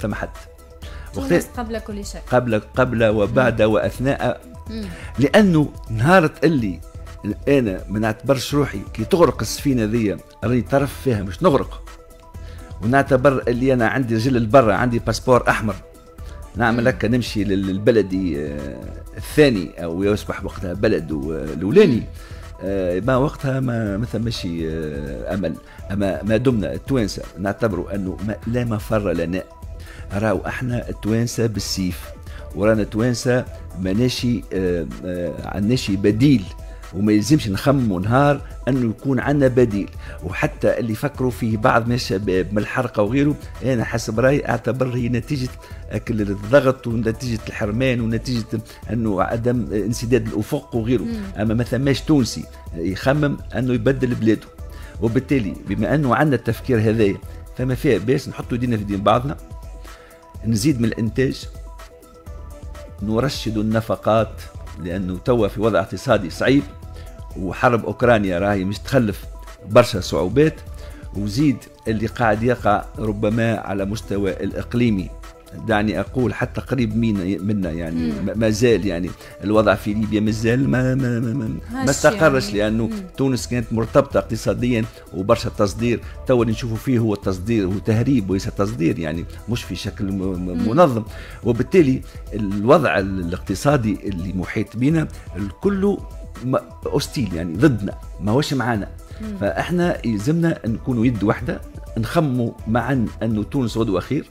ثم حد. تونس قبل كل شيء. قبل قبل وبعد مم. وأثناء. مم. لأنه نهارت اللي أنا ما نعتبرش روحي كي تغرق السفينة ذي راني طرف فيها مش نغرق. ونعتبر اللي أنا عندي رجل البرة عندي passeport أحمر. نعمل هكا نمشي للبلدي آه، الثاني أو يصبح وقتها بلد الأولاني. آه، ما وقتها ما ما آه، أمل. أما ما دمنا التوانسة نعتبروا أنه ما لا مفر لنا. راو أحنا التوانسة بالسيف. ورانا التوانسه آه، عندناشي بديل. وما يلزمش نخمموا نهار أنه يكون عندنا بديل. وحتى اللي فكروا فيه بعض من الشباب من الحرقة وغيره أنا حسب رأيي أعتبر هي نتيجة الضغط ونتيجة الحرمان ونتيجة أنه عدم انسداد الأفق وغيره. مم. أما ما ثماش تونسي يخمم أنه يبدل بلاده. وبالتالي بما أنه عندنا التفكير هذايا فما فيها باس نحطوا دينا في دين بعضنا. نزيد من الإنتاج. نرشد النفقات لأنه توا في وضع اقتصادي صعيب. وحرب أوكرانيا راهي مش تخلف برشا صعوبات وزيد اللي قاعد يقع ربما على مستوى الإقليمي دعني أقول حتى قريب منا يعني مم. ما زال يعني الوضع في ليبيا ما زال ما ما ما, ما, ما استقرش يعني. لأنه مم. تونس كانت مرتبطة اقتصاديا وبرشا تصدير تو اللي نشوفوا فيه هو التصدير هو تهريب وليس تصدير يعني مش في شكل منظم وبالتالي الوضع الاقتصادي اللي محيط بنا الكل hostile يعني ضدنا ما هوش معانا. فإحنا يلزمنا نكونوا يد واحدة نخموا معا أنه تونس غدوة خير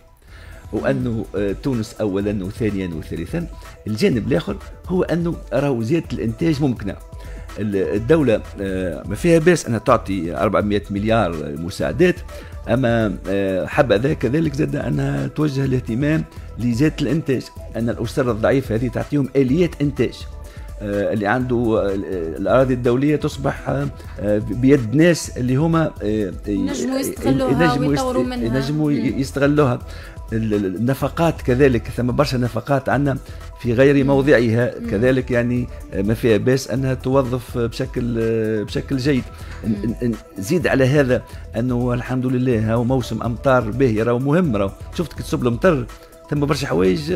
وأنه آه، تونس اولا وثانيا وثالثا. الجانب الآخر هو أنه راهو زيادة الإنتاج ممكنة. الدولة آه، ما فيها باس أنها تعطي 400 مليار مساعدات أما آه، حبذا كذلك زاد أنها توجه الاهتمام لزيادة الإنتاج. أن الأسر الضعيفة هذه تعطيهم آليات إنتاج. اللي عنده آه، الأراضي الدولية تصبح آه، بيد ناس اللي هما ينجموا يستغلوها ويطوروا منها. ينجموا يستغلوها. النفقات كذلك ثم برشا نفقات عندنا في غير موضعها. كذلك يعني ما فيها باس أنها توظف بشكل بشكل جيد. زيد على هذا أنه الحمد لله هو موسم أمطار باهي راهو مهم راهو شفت كي تصب المطر ثم برشا حوايج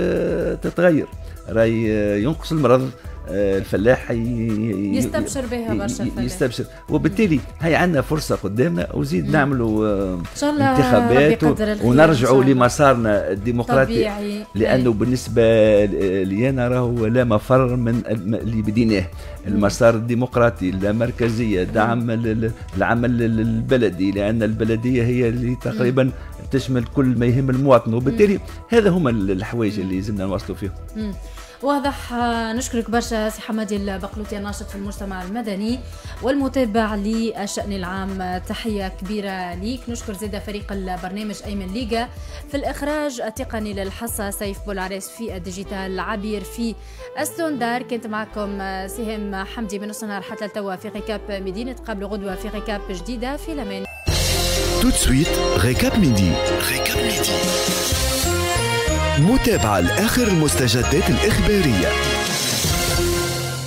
تتغير. راي ينقص المرض آه، الفلاح يستبشر بها برشا الفلاح. يستبشر. وبالتالي هي عندنا فرصة قدامنا وزيد نعملوا آه، انتخابات ونرجعوا لمسارنا الديمقراطي. لأنه أي. بالنسبة لي أنا راهو لا مفر من اللي بديناه. المسار الديمقراطي اللامركزيه دعم العمل البلدي لأن البلدية هي اللي تقريبا تشمل كل ما يهم المواطن. وبالتالي هذا هما الحوايج اللي لازمنا نوصلوا فيهم. واضح نشكرك برشا سي حمادي البقلوطي الناشط في المجتمع المدني والمتابع للشأن العام. تحية كبيرة ليك. نشكر زيادة فريق البرنامج أيمن ليغا. في الإخراج التقني للحصة سيف بولعريس في ال digital عبير في ال standard كنت معكم سهام حمدي من النهار حتى التوا في Récap Midi نتقابلوا غدوة في récap جديدة. في لمان Tout de suite, récap midi. Récap midi. متابعة لآخر المستجدات الإخبارية.